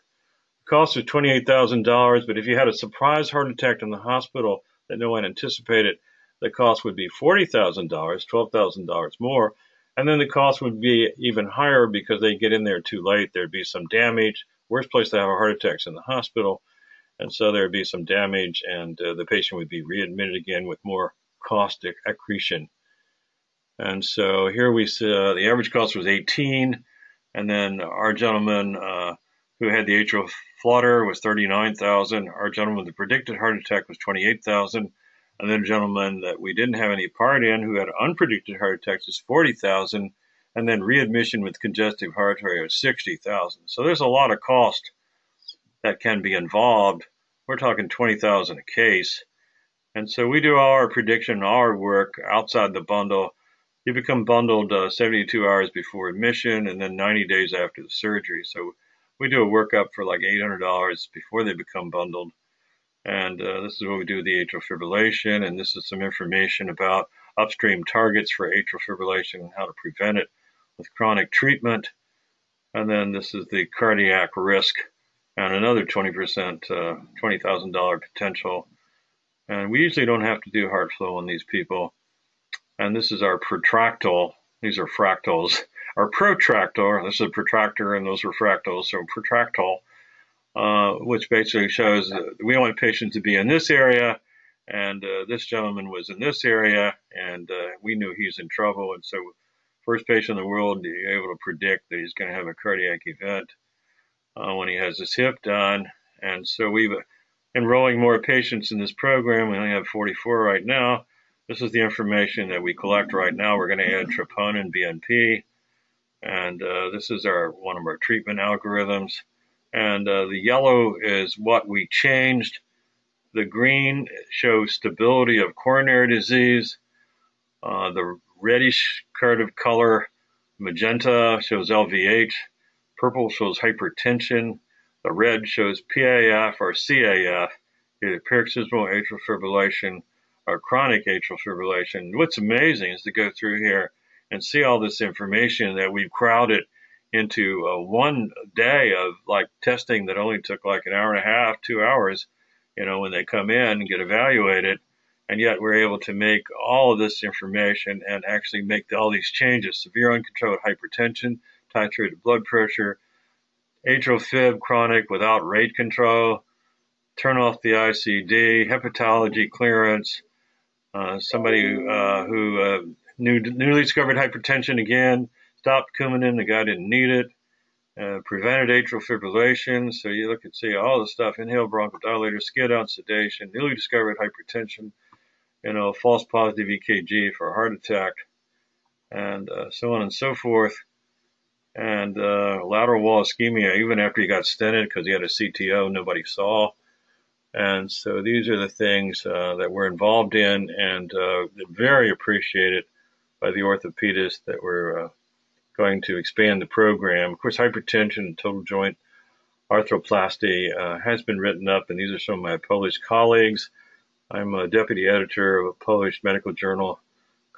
Speaker 3: The cost was $28,000, but if you had a surprise heart attack in the hospital that no one anticipated, the cost would be $40,000, $12,000 more. And then the cost would be even higher because they get in there too late. There'd be some damage. Worst place to have a heart attack is in the hospital. And so there'd be some damage, and uh, the patient would be readmitted again with more caustic accretion. And so here we see uh, the average cost was 18, and then our gentleman uh, who had the atrial flutter was 39,000. Our gentleman the predicted heart attack was 28,000. And then a gentleman that we didn't have any part in who had unpredicted heart attacks is 40,000 and then readmission with congestive heart failure is 60,000. So there's a lot of cost that can be involved. We're talking 20,000 a case. And so we do all our prediction, all our work outside the bundle. You become bundled uh, 72 hours before admission and then 90 days after the surgery. So we do a workup for like $800 before they become bundled. And uh, this is what we do with the atrial fibrillation. And this is some information about upstream targets for atrial fibrillation and how to prevent it with chronic treatment. And then this is the cardiac risk and another 20%, uh, $20,000 potential. And we usually don't have to do HeartFlow on these people. And this is our protractile. These are fractals. Our protractor, this is a protractor and those are fractals. So protractile, uh, which basically shows that we want patients to be in this area. And uh, this gentleman was in this area and uh, we knew he's in trouble. And so first patient in the world to be able to predict that he's going to have a cardiac event uh, when he has his hip done. And so we've enrolling more patients in this program. We only have 44 right now. This is the information that we collect right now. We're going to add troponin BNP, and uh, this is our one of our treatment algorithms. And uh, the yellow is what we changed. The green shows stability of coronary disease. Uh, the reddish kind of color. Magenta shows LVH. Purple shows hypertension. The red shows PAF or CAF, either paroxysmal atrial fibrillation or chronic atrial fibrillation. What's amazing is to go through here and see all this information that we've crowded into uh, one day of like testing that only took like an hour and a half, two hours, you know, when they come in and get evaluated and yet we're able to make all of this information and actually make all these changes severe uncontrolled hypertension titrated blood pressure atrial fib chronic without rate control turn off the icd hepatology clearance somebody uh, who uh, new, newly discovered hypertension again stopped Coumadin the guy didn't need it uh, prevented atrial fibrillation. So you look and see all the stuff: inhaled bronchodilator, skid out sedation, newly discovered hypertension, you know, false positive EKG for a heart attack, and uh, so on and so forth. And uh, lateral wall ischemia, even after he got stented because he had a CTO, nobody saw. And so these are the things uh, that we're involved in and uh, very appreciated by the orthopedist that we're uh, going to expand the program. Of course, hypertension and total joint arthroplasty uh, has been written up, and these are some of my published colleagues. I'm a deputy editor of a published medical journal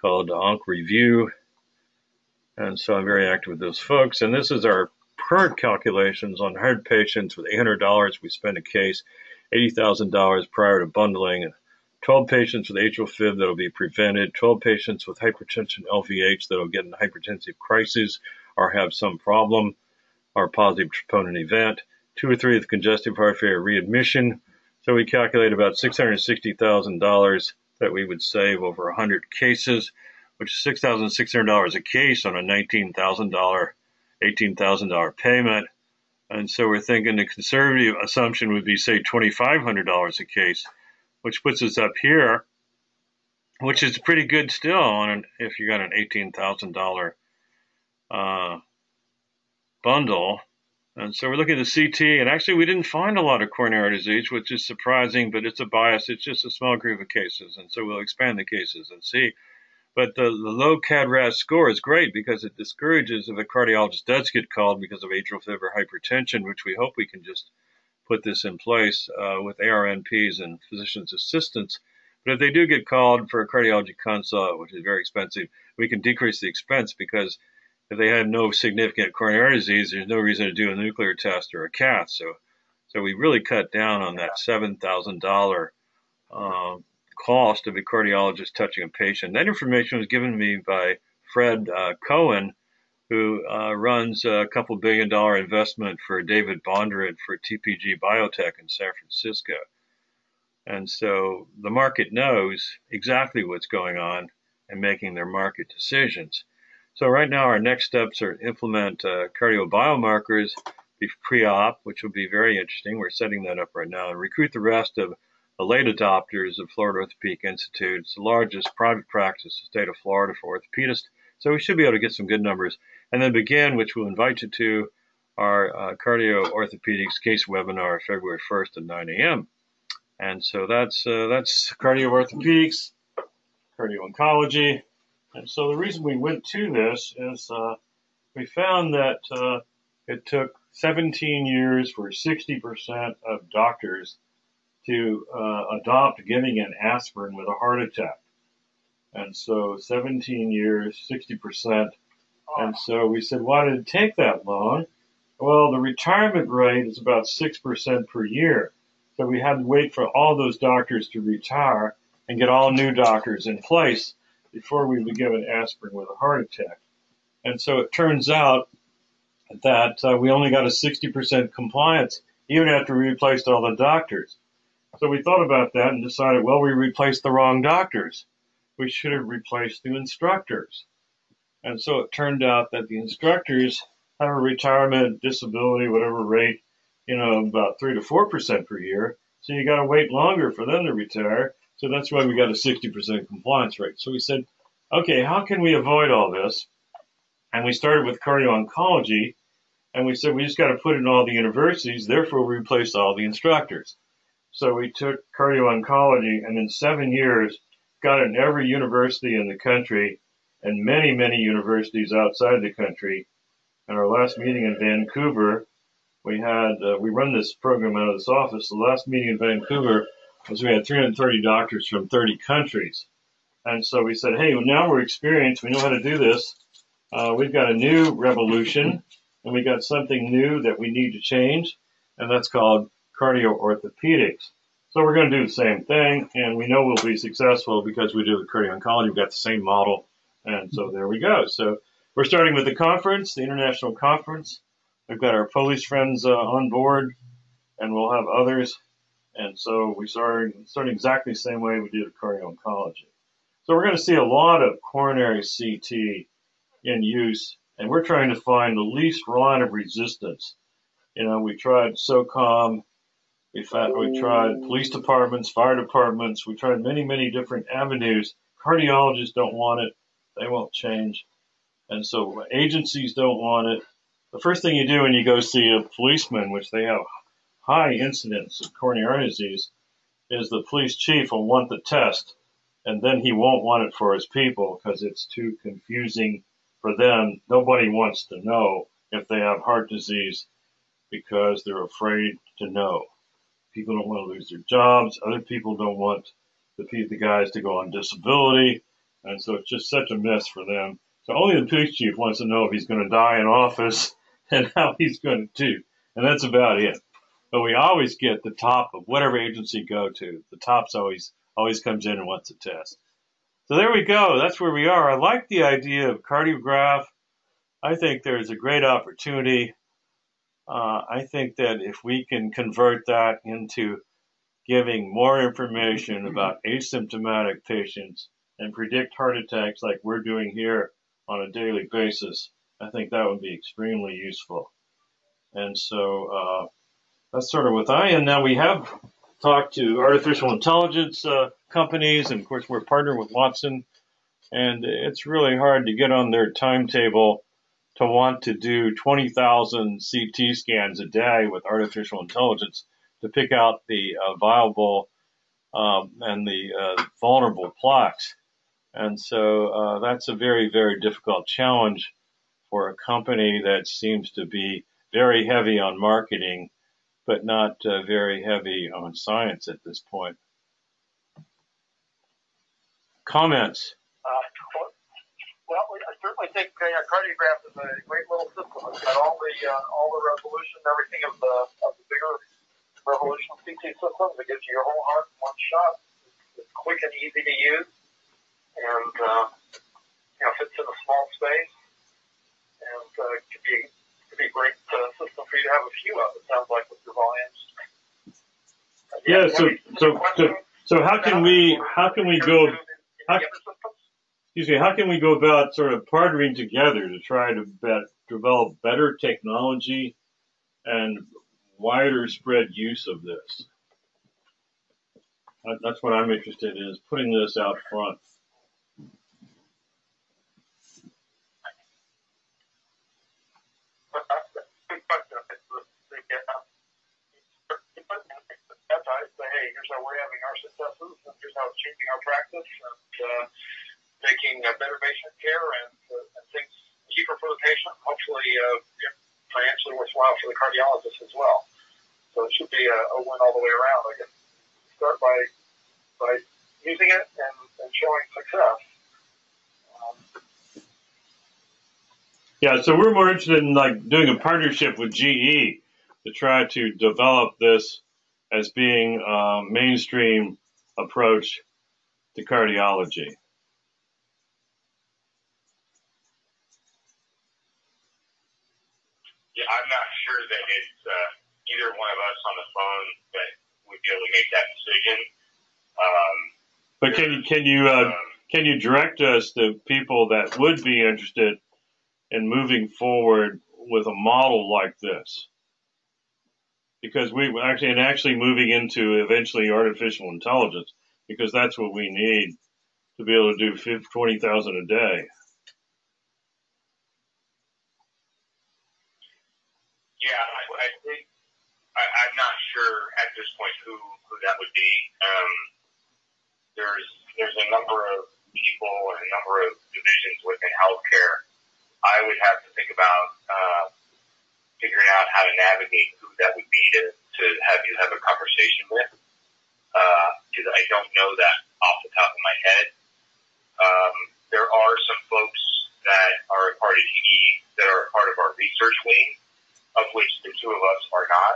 Speaker 3: called Onc Review. And so I'm very active with those folks. And this is our current calculations on 100 patients with $800 we spend a case, $80,000 prior to bundling, 12 patients with atrial fib that will be prevented, 12 patients with hypertension LVH that will get in a hypertensive crisis or have some problem or positive troponin event, two or three with congestive heart failure readmission, so we calculate about $660,000 that we would save over 100 cases, which is $6,600 a case on a $19,000, $18,000 payment. And so we're thinking the conservative assumption would be, say, $2,500 a case, which puts us up here, which is pretty good still on an, if you got an $18,000 uh, bundle. And so we're looking at the CT, and actually we didn't find a lot of coronary disease, which is surprising, but it's a bias. It's just a small group of cases, and so we'll expand the cases and see. But the, the low CAD-RADS score is great because it discourages if a cardiologist does get called because of atrial fib or hypertension, which we hope we can just put this in place uh, with ARNPs and physician's assistants. But if they do get called for a cardiology consult, which is very expensive, we can decrease the expense because – if they have no significant coronary disease, there's no reason to do a nuclear test or a cath. So, so we really cut down on that seven thousand dollar uh, cost of a cardiologist touching a patient. That information was given to me by Fred uh, Cohen, who uh, runs a couple billion dollar investment for David Bonderman for TPG Biotech in San Francisco. And so the market knows exactly what's going on and making their market decisions. So right now our next steps are implement uh, cardio biomarkers pre-op, which will be very interesting. We're setting that up right now and recruit the rest of late adopters of Florida Orthopedic Institute. It's the largest private practice in the state of Florida for orthopedists. So we should be able to get some good numbers. And then begin, which we'll invite you to, our uh, cardio orthopedics case webinar February 1st at 9 a.m. And so that's uh, that's cardio orthopedics, cardio oncology. And so the reason we went to this is uh, we found that uh, it took 17 years for 60% of doctors to uh, adopt giving an aspirin with a heart attack. And so 17 years, 60%. And so we said, why did it take that long? Well, the retirement rate is about 6% per year. So we had to wait for all those doctors to retire and get all new doctors in place before we would give an aspirin with a heart attack. And so it turns out that uh, we only got a 60% compliance even after we replaced all the doctors. So we thought about that and decided, well, we replaced the wrong doctors. We should have replaced the instructors. And so it turned out that the instructors have a retirement, disability, whatever rate, you know, about three to four percent per year. So you got to wait longer for them to retire. So that's why we got a 60% compliance rate. So we said, okay, how can we avoid all this? And we started with cardio oncology, and we said we just got to put in all the universities. Therefore, we replaced all the instructors. So we took cardio oncology, and in seven years, got in every university in the country, and many, many universities outside the country. And our last meeting in Vancouver, we had uh, we run this program out of this office. The last meeting in Vancouver was we had 330 doctors from 30 countries, and so we said, hey, well, now we're experienced. We know how to do this. Uh, we've got a new revolution, and we got something new that we need to change, and that's called cardio orthopedics. So we're going to do the same thing, and we know we'll be successful because we do the cardio oncology. We've got the same model, and so there we go. So we're starting with the conference, the international conference. We've got our Polish friends uh, on board, and we'll have others. And so we started, started exactly the same way we did cardio oncology. So we're going to see a lot of coronary CT in use, and we're trying to find the least line of resistance. You know, we tried SOCOM, we, found, we tried police departments, fire departments, we tried many, many different avenues. Cardiologists don't want it, they won't change. And so agencies don't want it the first thing you do when you go see a policeman, which they have high incidence of coronary disease, is the police chief will want the test, and then he won't want it for his people because it's too confusing for them. Nobody wants to know if they have heart disease because they're afraid to know. People don't want to lose their jobs. Other people don't want the, the guys to go on disability. And so it's just such a mess for them. So only the police chief wants to know if he's going to die in office *laughs* and how he's going to do. And that's about it. But we always get the top of whatever agency go to. The top's always always comes in and wants a test. So there we go. That's where we are. I like the idea of Cardiographe. I think there's a great opportunity. Uh, I think that if we can convert that into giving more information about asymptomatic patients and predict heart attacks like we're doing here on a daily basis, I think that would be extremely useful. And so uh, that's sort of what I am. Now we have talked to artificial intelligence uh, companies, and of course we're partnered with Watson, and it's really hard to get on their timetable to want to do 20,000 CT scans a day with artificial intelligence to pick out the uh, viable um, and the uh, vulnerable plaques. And so uh, that's a very, very difficult challenge for a company that seems to be very heavy on marketing, but not uh, very heavy on science at this point. Comments?
Speaker 4: Certainly think uh, Cardiographe is a great little system. It's got all the uh, all the resolution, everything of the of the bigger revolution CT systems. It gives you your whole heart in one shot. It's quick and easy to use, and uh, you know fits in a small space and uh, could be could be a great uh, system for you to have a few of. It sounds like with your volumes.
Speaker 3: Yeah. So so so, so how can we how can we go? How, excuse me. How can we go about sort of partnering together to try to bet, develop better technology and wider spread use of this? That's what I'm interested in, is putting this out front.
Speaker 4: Uh, here's how we're having our successes, and here's how it's changing our practice, and uh, making uh, better patient care and, uh, and things cheaper for the patient, hopefully uh, financially worthwhile for the cardiologist as well. So it should be a, a win all the way around. I guess start by by using it and, and showing success. Um,
Speaker 3: Yeah, so we're more interested in like doing a partnership with GE to try to develop this as being a mainstream approach to cardiology.
Speaker 2: Yeah, I'm not sure that it's uh, either one of us on the phone that would be able to make that decision. Um,
Speaker 3: But can you can you uh,
Speaker 2: um,
Speaker 3: can you direct us to people that would be interested in moving forward with a model like this? Because we actually and actually moving into eventually artificial intelligence, because that's what we need to be able to do 50, 20,000 a day.
Speaker 2: Yeah, I, I think I, I'm not sure at this point who who that would be. Um, there's there's a number of people and a number of divisions within healthcare. I would have to think about uh, figuring out how to navigate who that would be to to have you have a conversation with. Because I don't know that off the top of my head. Um, there are some folks that are a part of GE that are a part of our research wing of which the two of us are not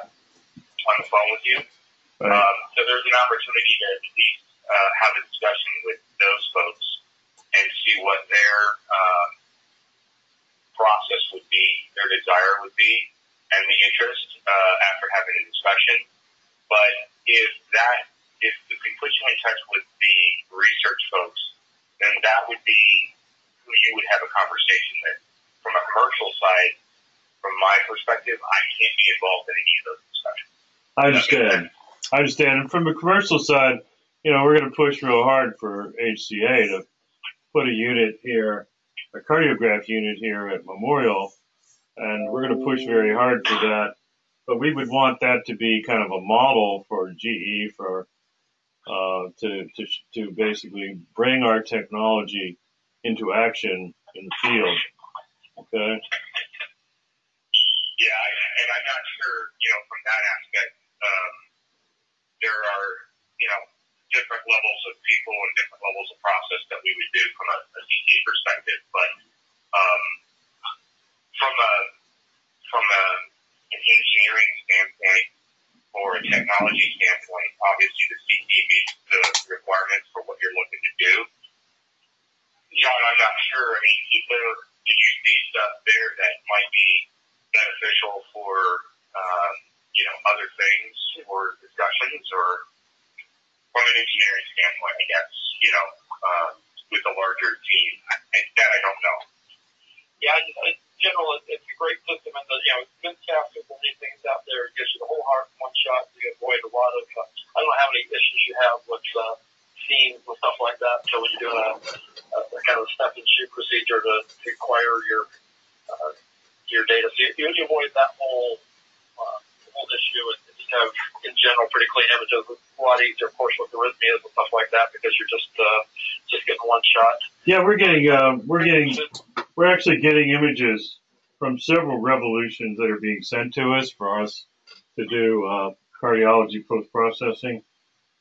Speaker 2: on the phone with you.
Speaker 3: Right.
Speaker 2: Um, so there's an opportunity to at least uh, have a discussion with those folks and see what their um, process would be, their desire would be, and the interest uh, after having a discussion. But if that, if, if we put you in touch with the research folks, then that would be who you would have a conversation with. From a commercial side, from my perspective, I can't be involved in any of those discussions.
Speaker 3: I understand. I understand. And from the commercial side, you know, we're going to push real hard for HCA to put a unit here, a Cardiographe unit here at Memorial, and we're going to push very hard for that. But we would want that to be kind of a model for GE for uh, to to to basically bring our technology into action in the field. Okay.
Speaker 2: Yeah, and I'm not sure, you know, from that aspect, there are, you know, different levels of people and different levels of process that we would do from a, a CT perspective. But um, from a from a, an engineering standpoint or a technology standpoint, obviously the CT meets the requirements for what you're looking to do. John, I'm not sure. I mean, is there, did you see stuff there that might be beneficial for um, you know other things or discussions, or from an engineering standpoint, I guess you know uh, with a larger team. I, I, that I don't know.
Speaker 4: Yeah, I in general, it, it's a great system, and the you know, staff people leave things out there. It gives you the whole heart in one shot. You avoid a lot of. Uh, I don't know how many issues you have with uh, scenes and stuff like that. So when you're doing a, a, a kind of step and shoot procedure to, to acquire your uh, your data, so you, you avoid that whole uh, whole issue and just have, in general, pretty clean images. It's a lot easier, of course, with arrhythmias and stuff like that because you're just uh, just getting one shot.
Speaker 3: Yeah, we're getting uh, we're getting we're actually getting images from several revolutions that are being sent to us for us to do uh, cardiology post processing.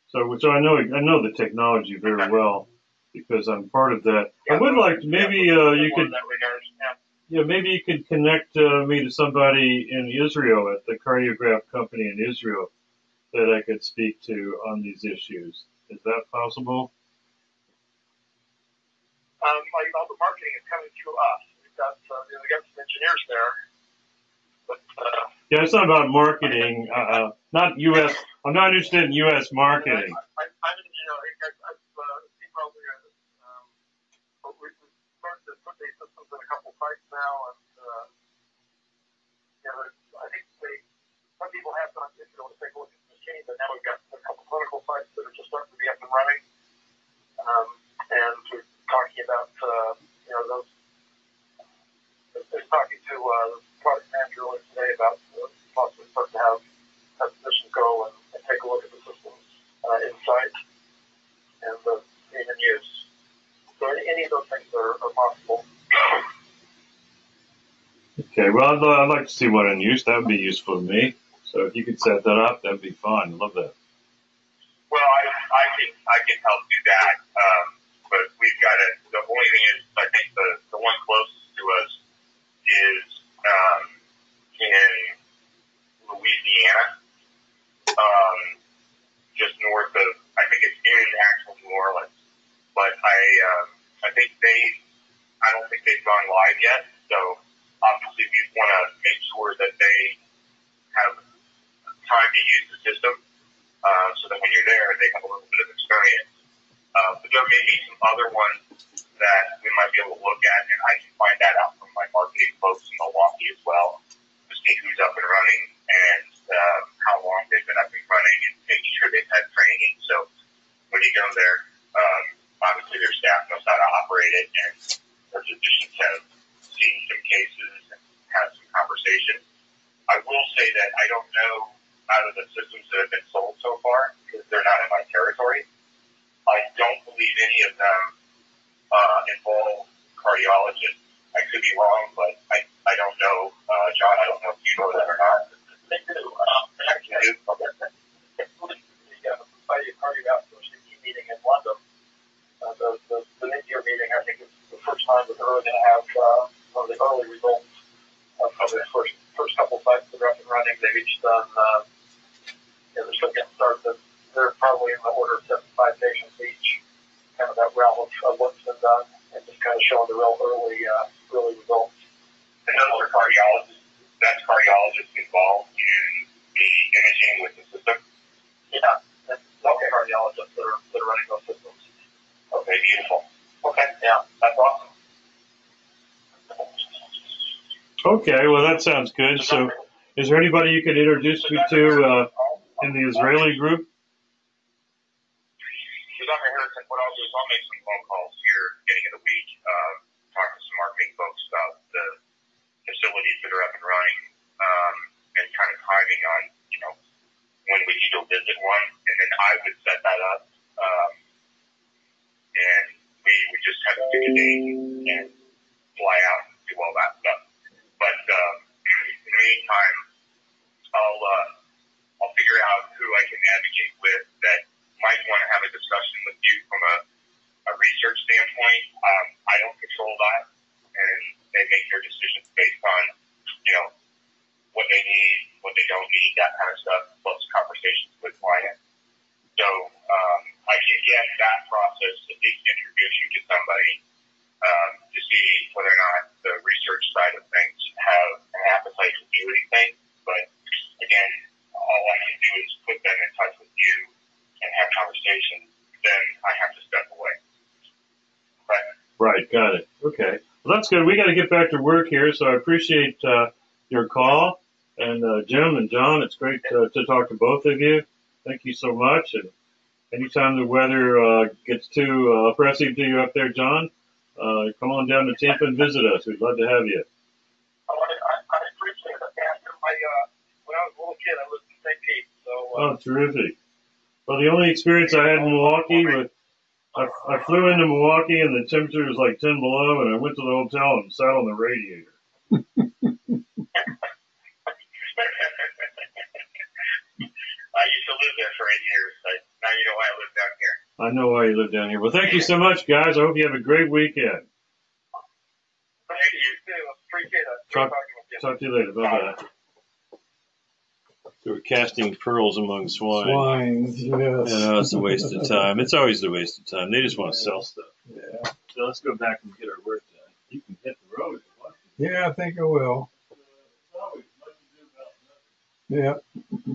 Speaker 3: So, so I know I know the technology very well because I'm part of that. I would like to maybe uh, you could
Speaker 4: Yeah.
Speaker 3: maybe you could connect uh, me to somebody in Israel at the Cardiographe company in Israel that I could speak to on these issues. Is that possible?
Speaker 4: Um, like all the marketing is coming through us. We've got uh, you know, we got some engineers there, but uh,
Speaker 3: Yeah, it's not about marketing. Uh, not U.S. I'm not interested in U.S. marketing.
Speaker 4: I, I, I'm. I, uh, now, and uh, you know, I think they, some people have gone digital to take a look at the machine, but now we've got a couple clinical sites that are just starting to be up and running, um, and we're talking about uh, you know those. I was talking to uh, the product manager earlier today about uh, possibly supposed to have have physicians go and, and take a look at the systems uh, inside and uh, the in use. So any of those things are, are possible. *coughs*
Speaker 3: Okay, well, I'd, I'd like to see one in use. That would be useful to me. So if you could set that up, that'd be fine. I'd love that.
Speaker 2: Well, I, I can I can help do that, um, but we've got it. The only thing is, I think the the one closest to us is um, in Louisiana, um, just north of. I think it's in actual New Orleans, but I um, I think they. I don't think they've gone live yet, so obviously we want to make sure that they have time to use the system uh, so that when you're there, they have a little bit of experience. Uh, but there may be some other ones that we might be able to look at, and I can find that out from my marketing folks in Milwaukee as well to see who's up and running and um, how long they've been up and running and making sure they've had training. So when you go there, um, obviously their staff knows how to operate it, and their physicians have seen some cases and had some conversations. I will say that I don't know out of the systems that have been sold so far because they're not in my territory. I don't believe any of them uh, involve cardiologists. I could be wrong, but I, I don't know. Uh, John, I don't know if you know that or not.
Speaker 4: They do. Um, actually, the uh, Society of Cardiovascular Safety meeting in London, uh, the, the, the mid-year meeting, I think is the first time that they're really going to have uh, one of the early results of, of the first first couple sites that are up and running. They've each done, uh, yeah, they're still getting started, they're probably in the order of 75 patients each, kind of that realm of, of what's been done, and just kind of showing the real early, uh, early results.
Speaker 2: And those are cardiologists. That's cardiologists involved in the imaging with the system.
Speaker 4: Yeah, and local cardiologists that are, that are running those systems.
Speaker 2: Okay, beautiful.
Speaker 4: Okay, yeah,
Speaker 2: That's awesome.
Speaker 3: Okay, well, that sounds good. So is there anybody you could introduce me to uh, in the Israeli group?
Speaker 2: What I'll do is I'll make some phone calls here beginning of the week, uh, to some marketing folks about the facilities that are up and running, um, and kind of timing on, you know, when we need to visit one, and then I would set that up, um, and we would just have to pick a date and fly out and do all that stuff. But um, in the meantime, I'll uh, I'll figure out who I can advocate with that might want to have a discussion with you from a, a research standpoint. Um, I don't control that, and they make their decisions based on you know what they need, what they don't need, that kind of stuff, plus conversations with clients. So um, I can get that process at least introduce you to somebody um, to see whether or not the research side of things have an appetite to do anything. But again, all I can do is put them in touch with you and have conversations. Then I have to step away. But
Speaker 3: Right, got it. Okay. Well, that's good. We got to get back to work here, so I appreciate uh, your call. And uh, Jim and John, it's great to, to talk to both of you. Thank you so much. And anytime the weather uh, gets too uh, oppressive to you up there, John, uh, come on down to Tampa and visit us. We'd love to have you.
Speaker 4: I, I, I appreciate it. After my, uh, when I was a little kid, I lived in St. Pete, so uh,
Speaker 3: Oh, terrific. Well, the only experience I had in Milwaukee was I, I flew into Milwaukee and the temperature was like 10 below, and I went to the hotel and sat on the radiator. *laughs*
Speaker 2: I used to live there for eight years. I, now you know why I live down here.
Speaker 3: I know why you live down here. Well, thank you so much, guys. I hope you have a great weekend.
Speaker 4: thank you too. Appreciate it.
Speaker 3: Talk-
Speaker 4: Talking.
Speaker 3: Talk to you later. Bye bye. They were casting pearls among swine.
Speaker 5: Swines, yes.
Speaker 3: You know, it's a waste of time. It's always a waste of time. They just want to sell stuff.
Speaker 5: Yeah.
Speaker 3: So let's go back and get our work done. You can hit the road if you want.
Speaker 5: Yeah, I think I will.
Speaker 3: Uh, it's always much to do about nothing.
Speaker 5: Yeah.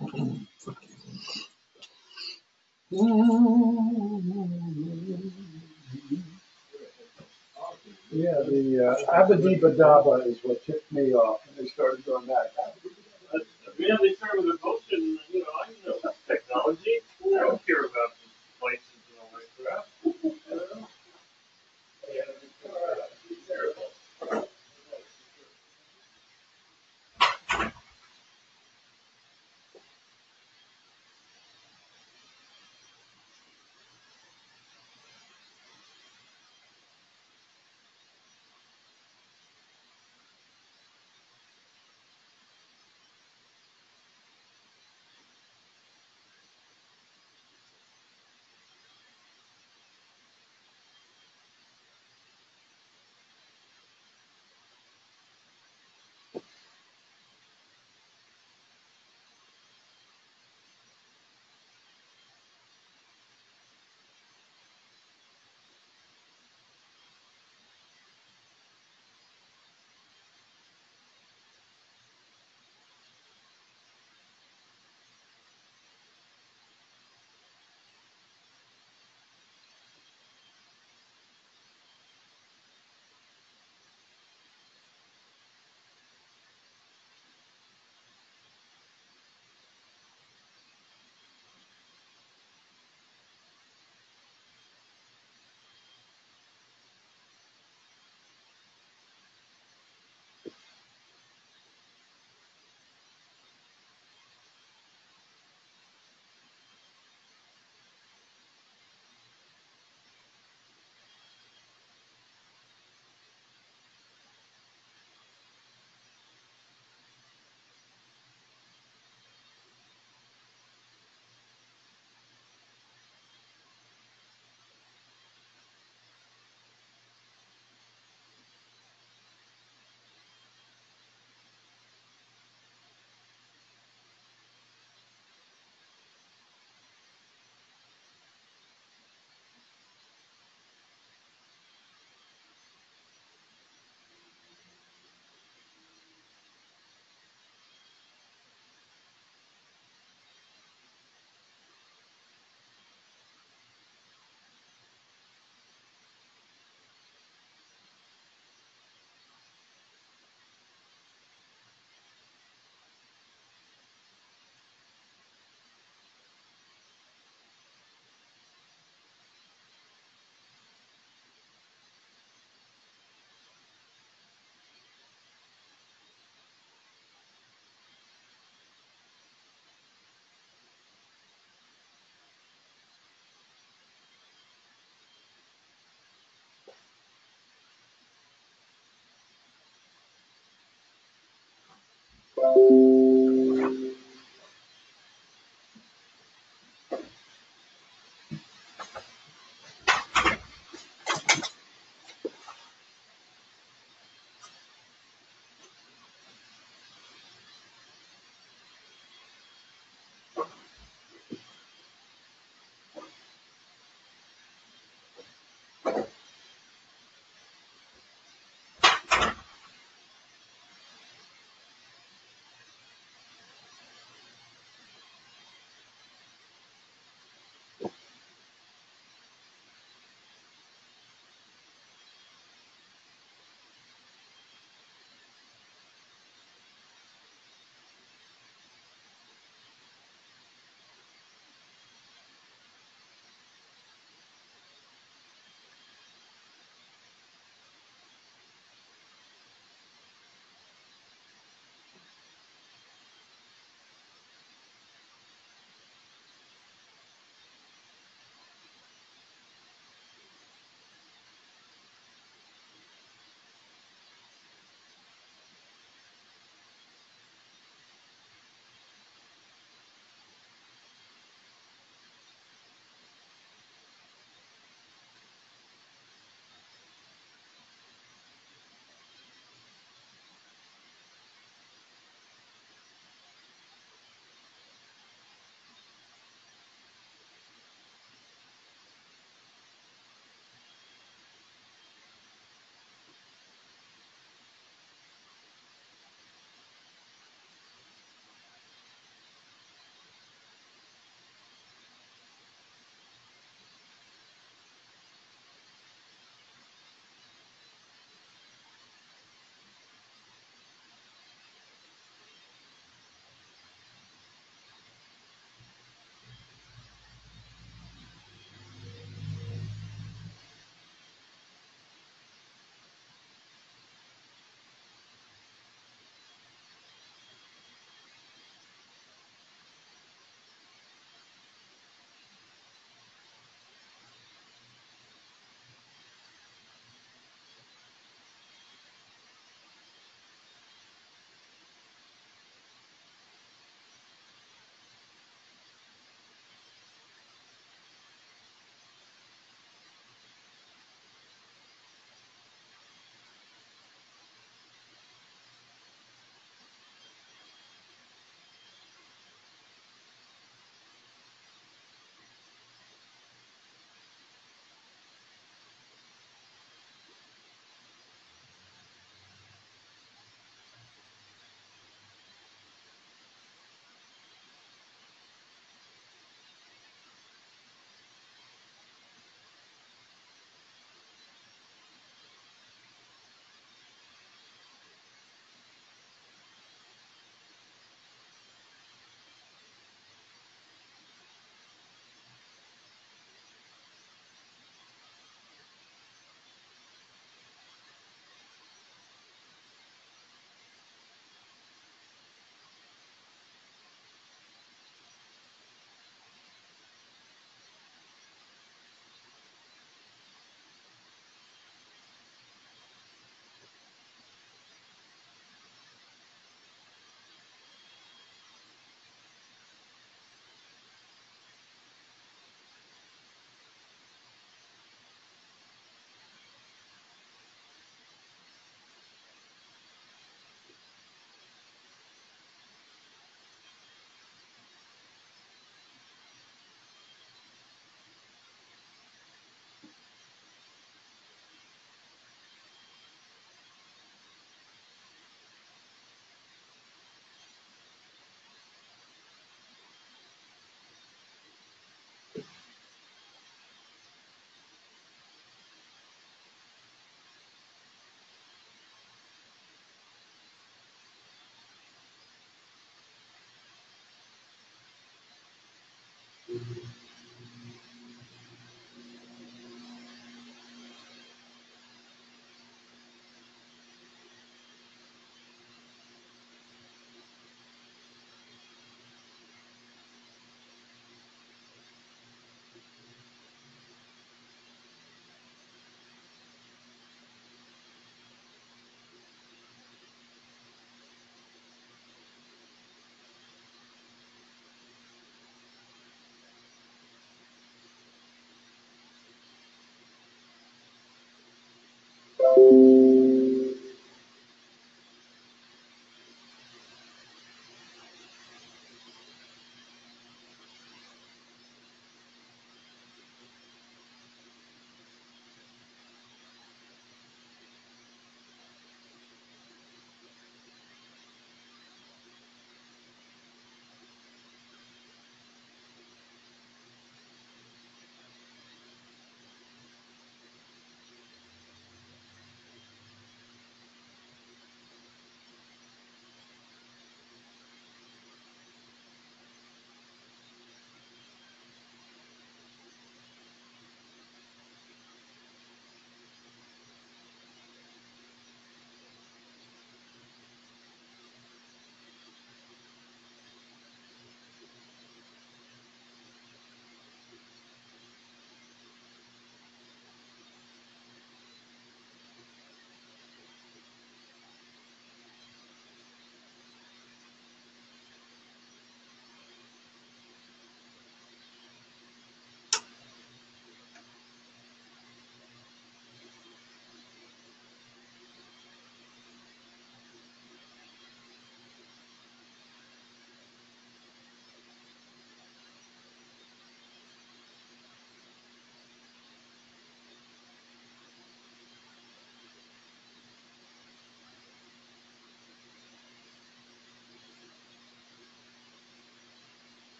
Speaker 5: Yeah, the uh, Abadibadaba is what tipped me off when they started doing that.
Speaker 3: Yeah, they start with a and, you know, I know technology. I don't care about the places and all that crap. Yeah, it's terrible.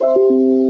Speaker 2: Thank you.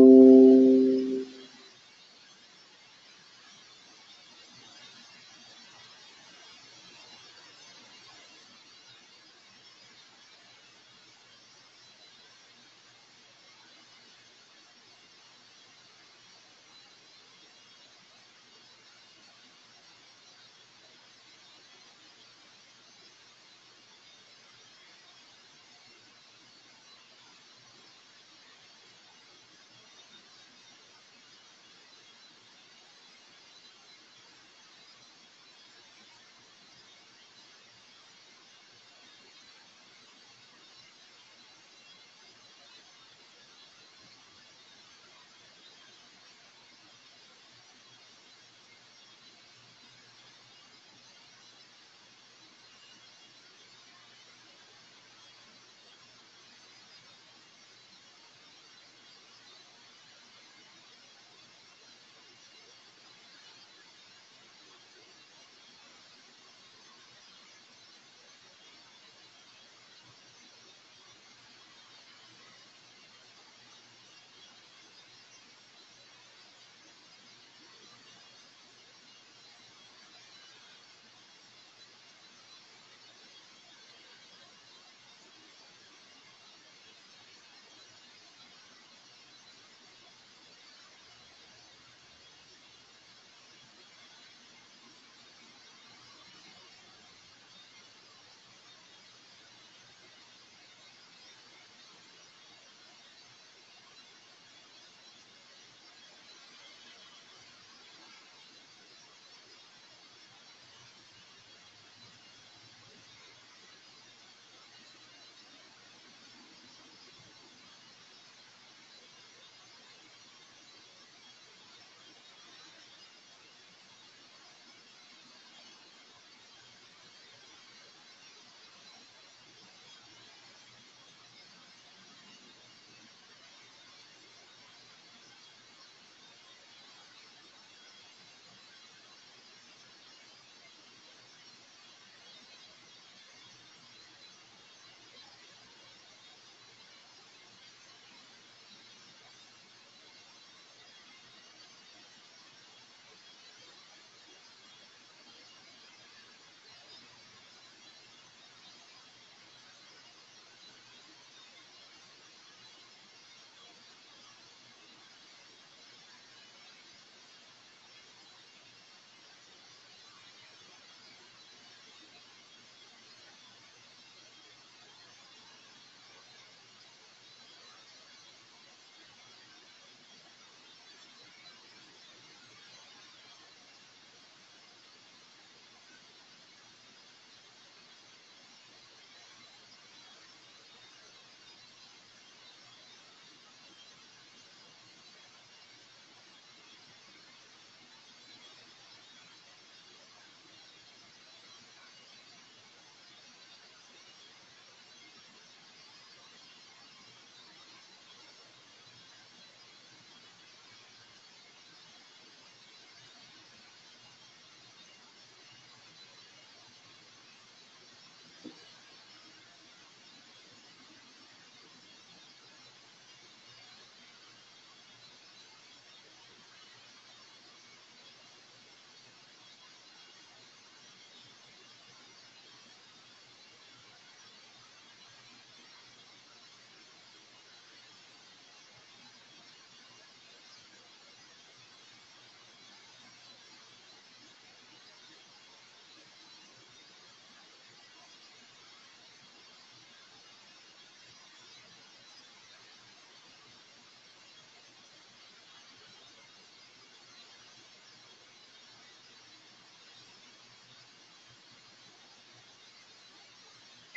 Speaker 2: Thank you.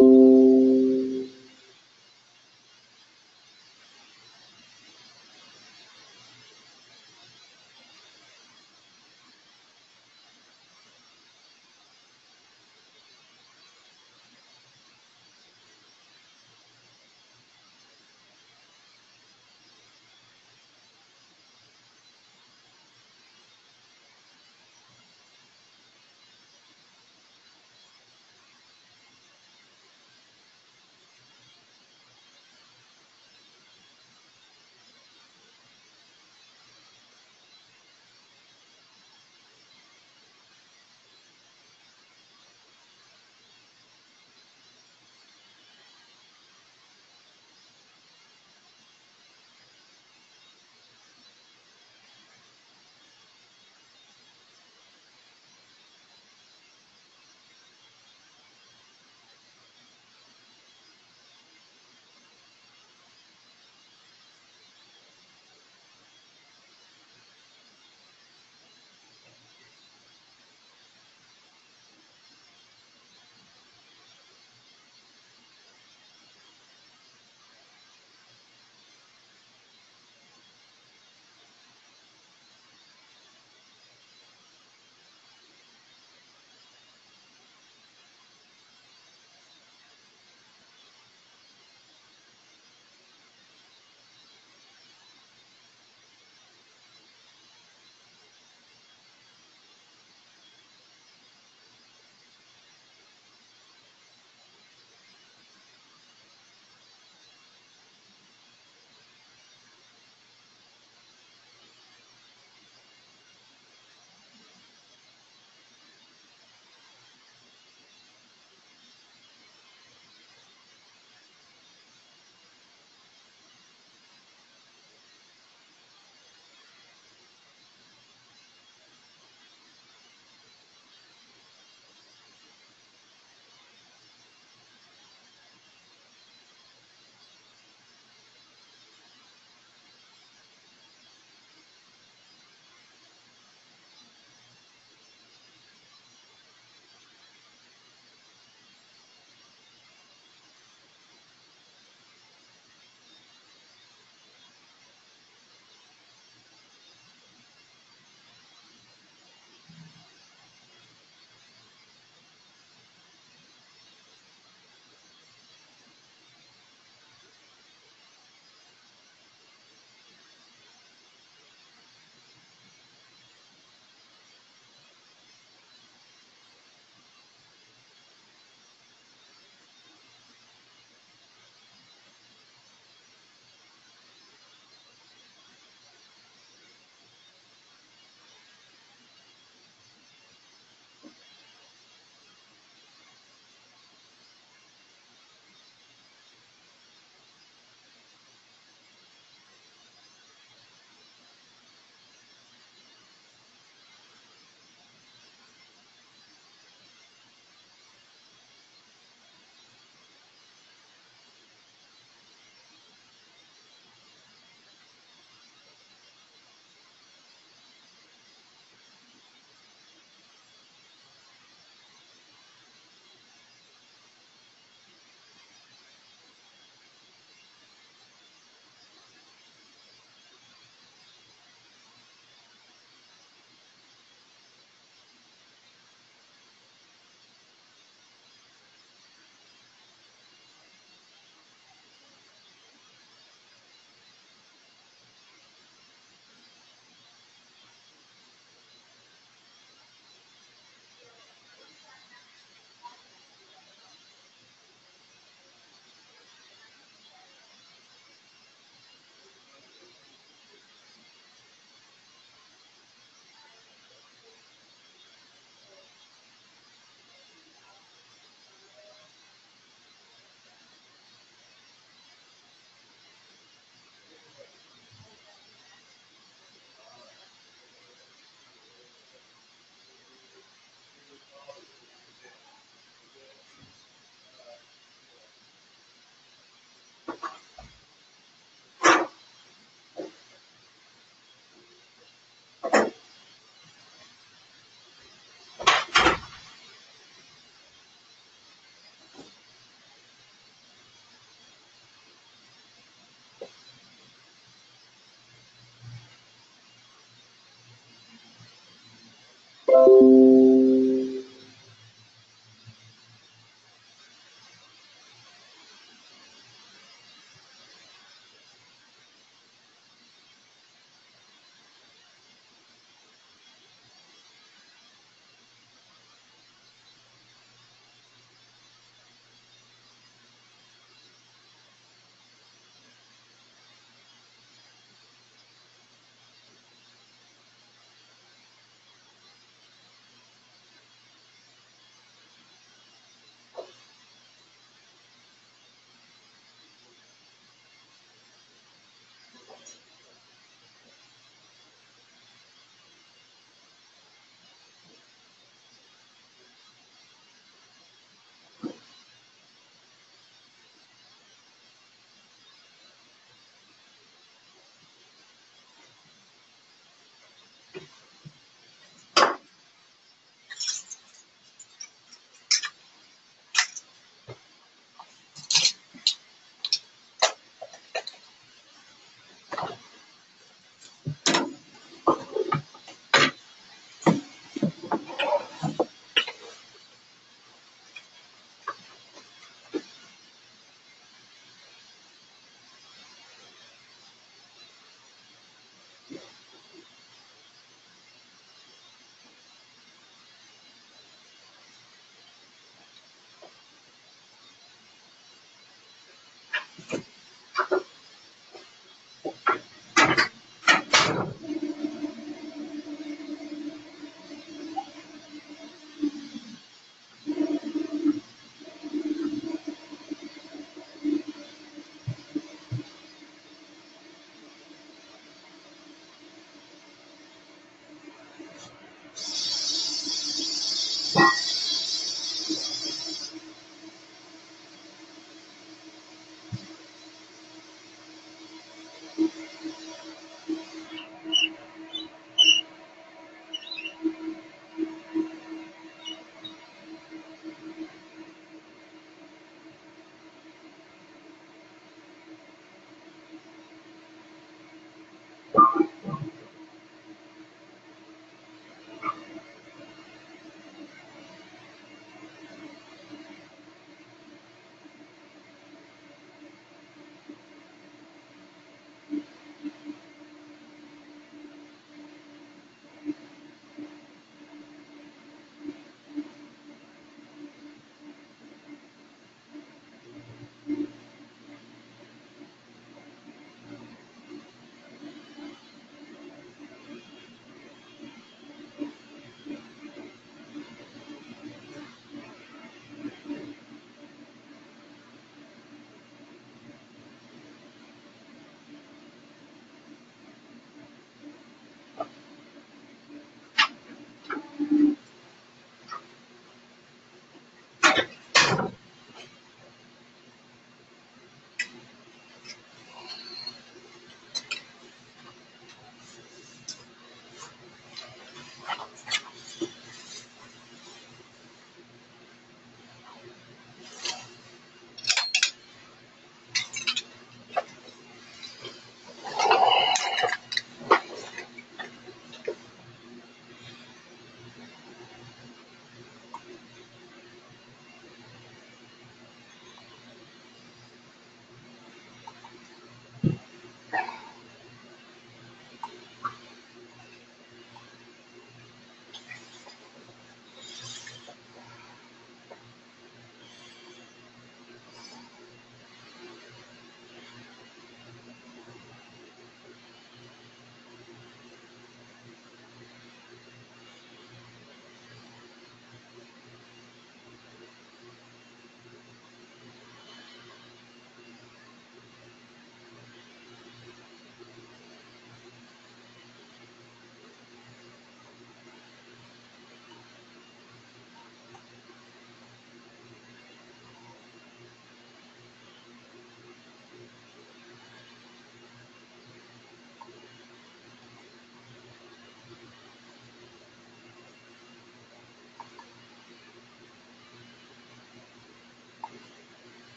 Speaker 2: thank you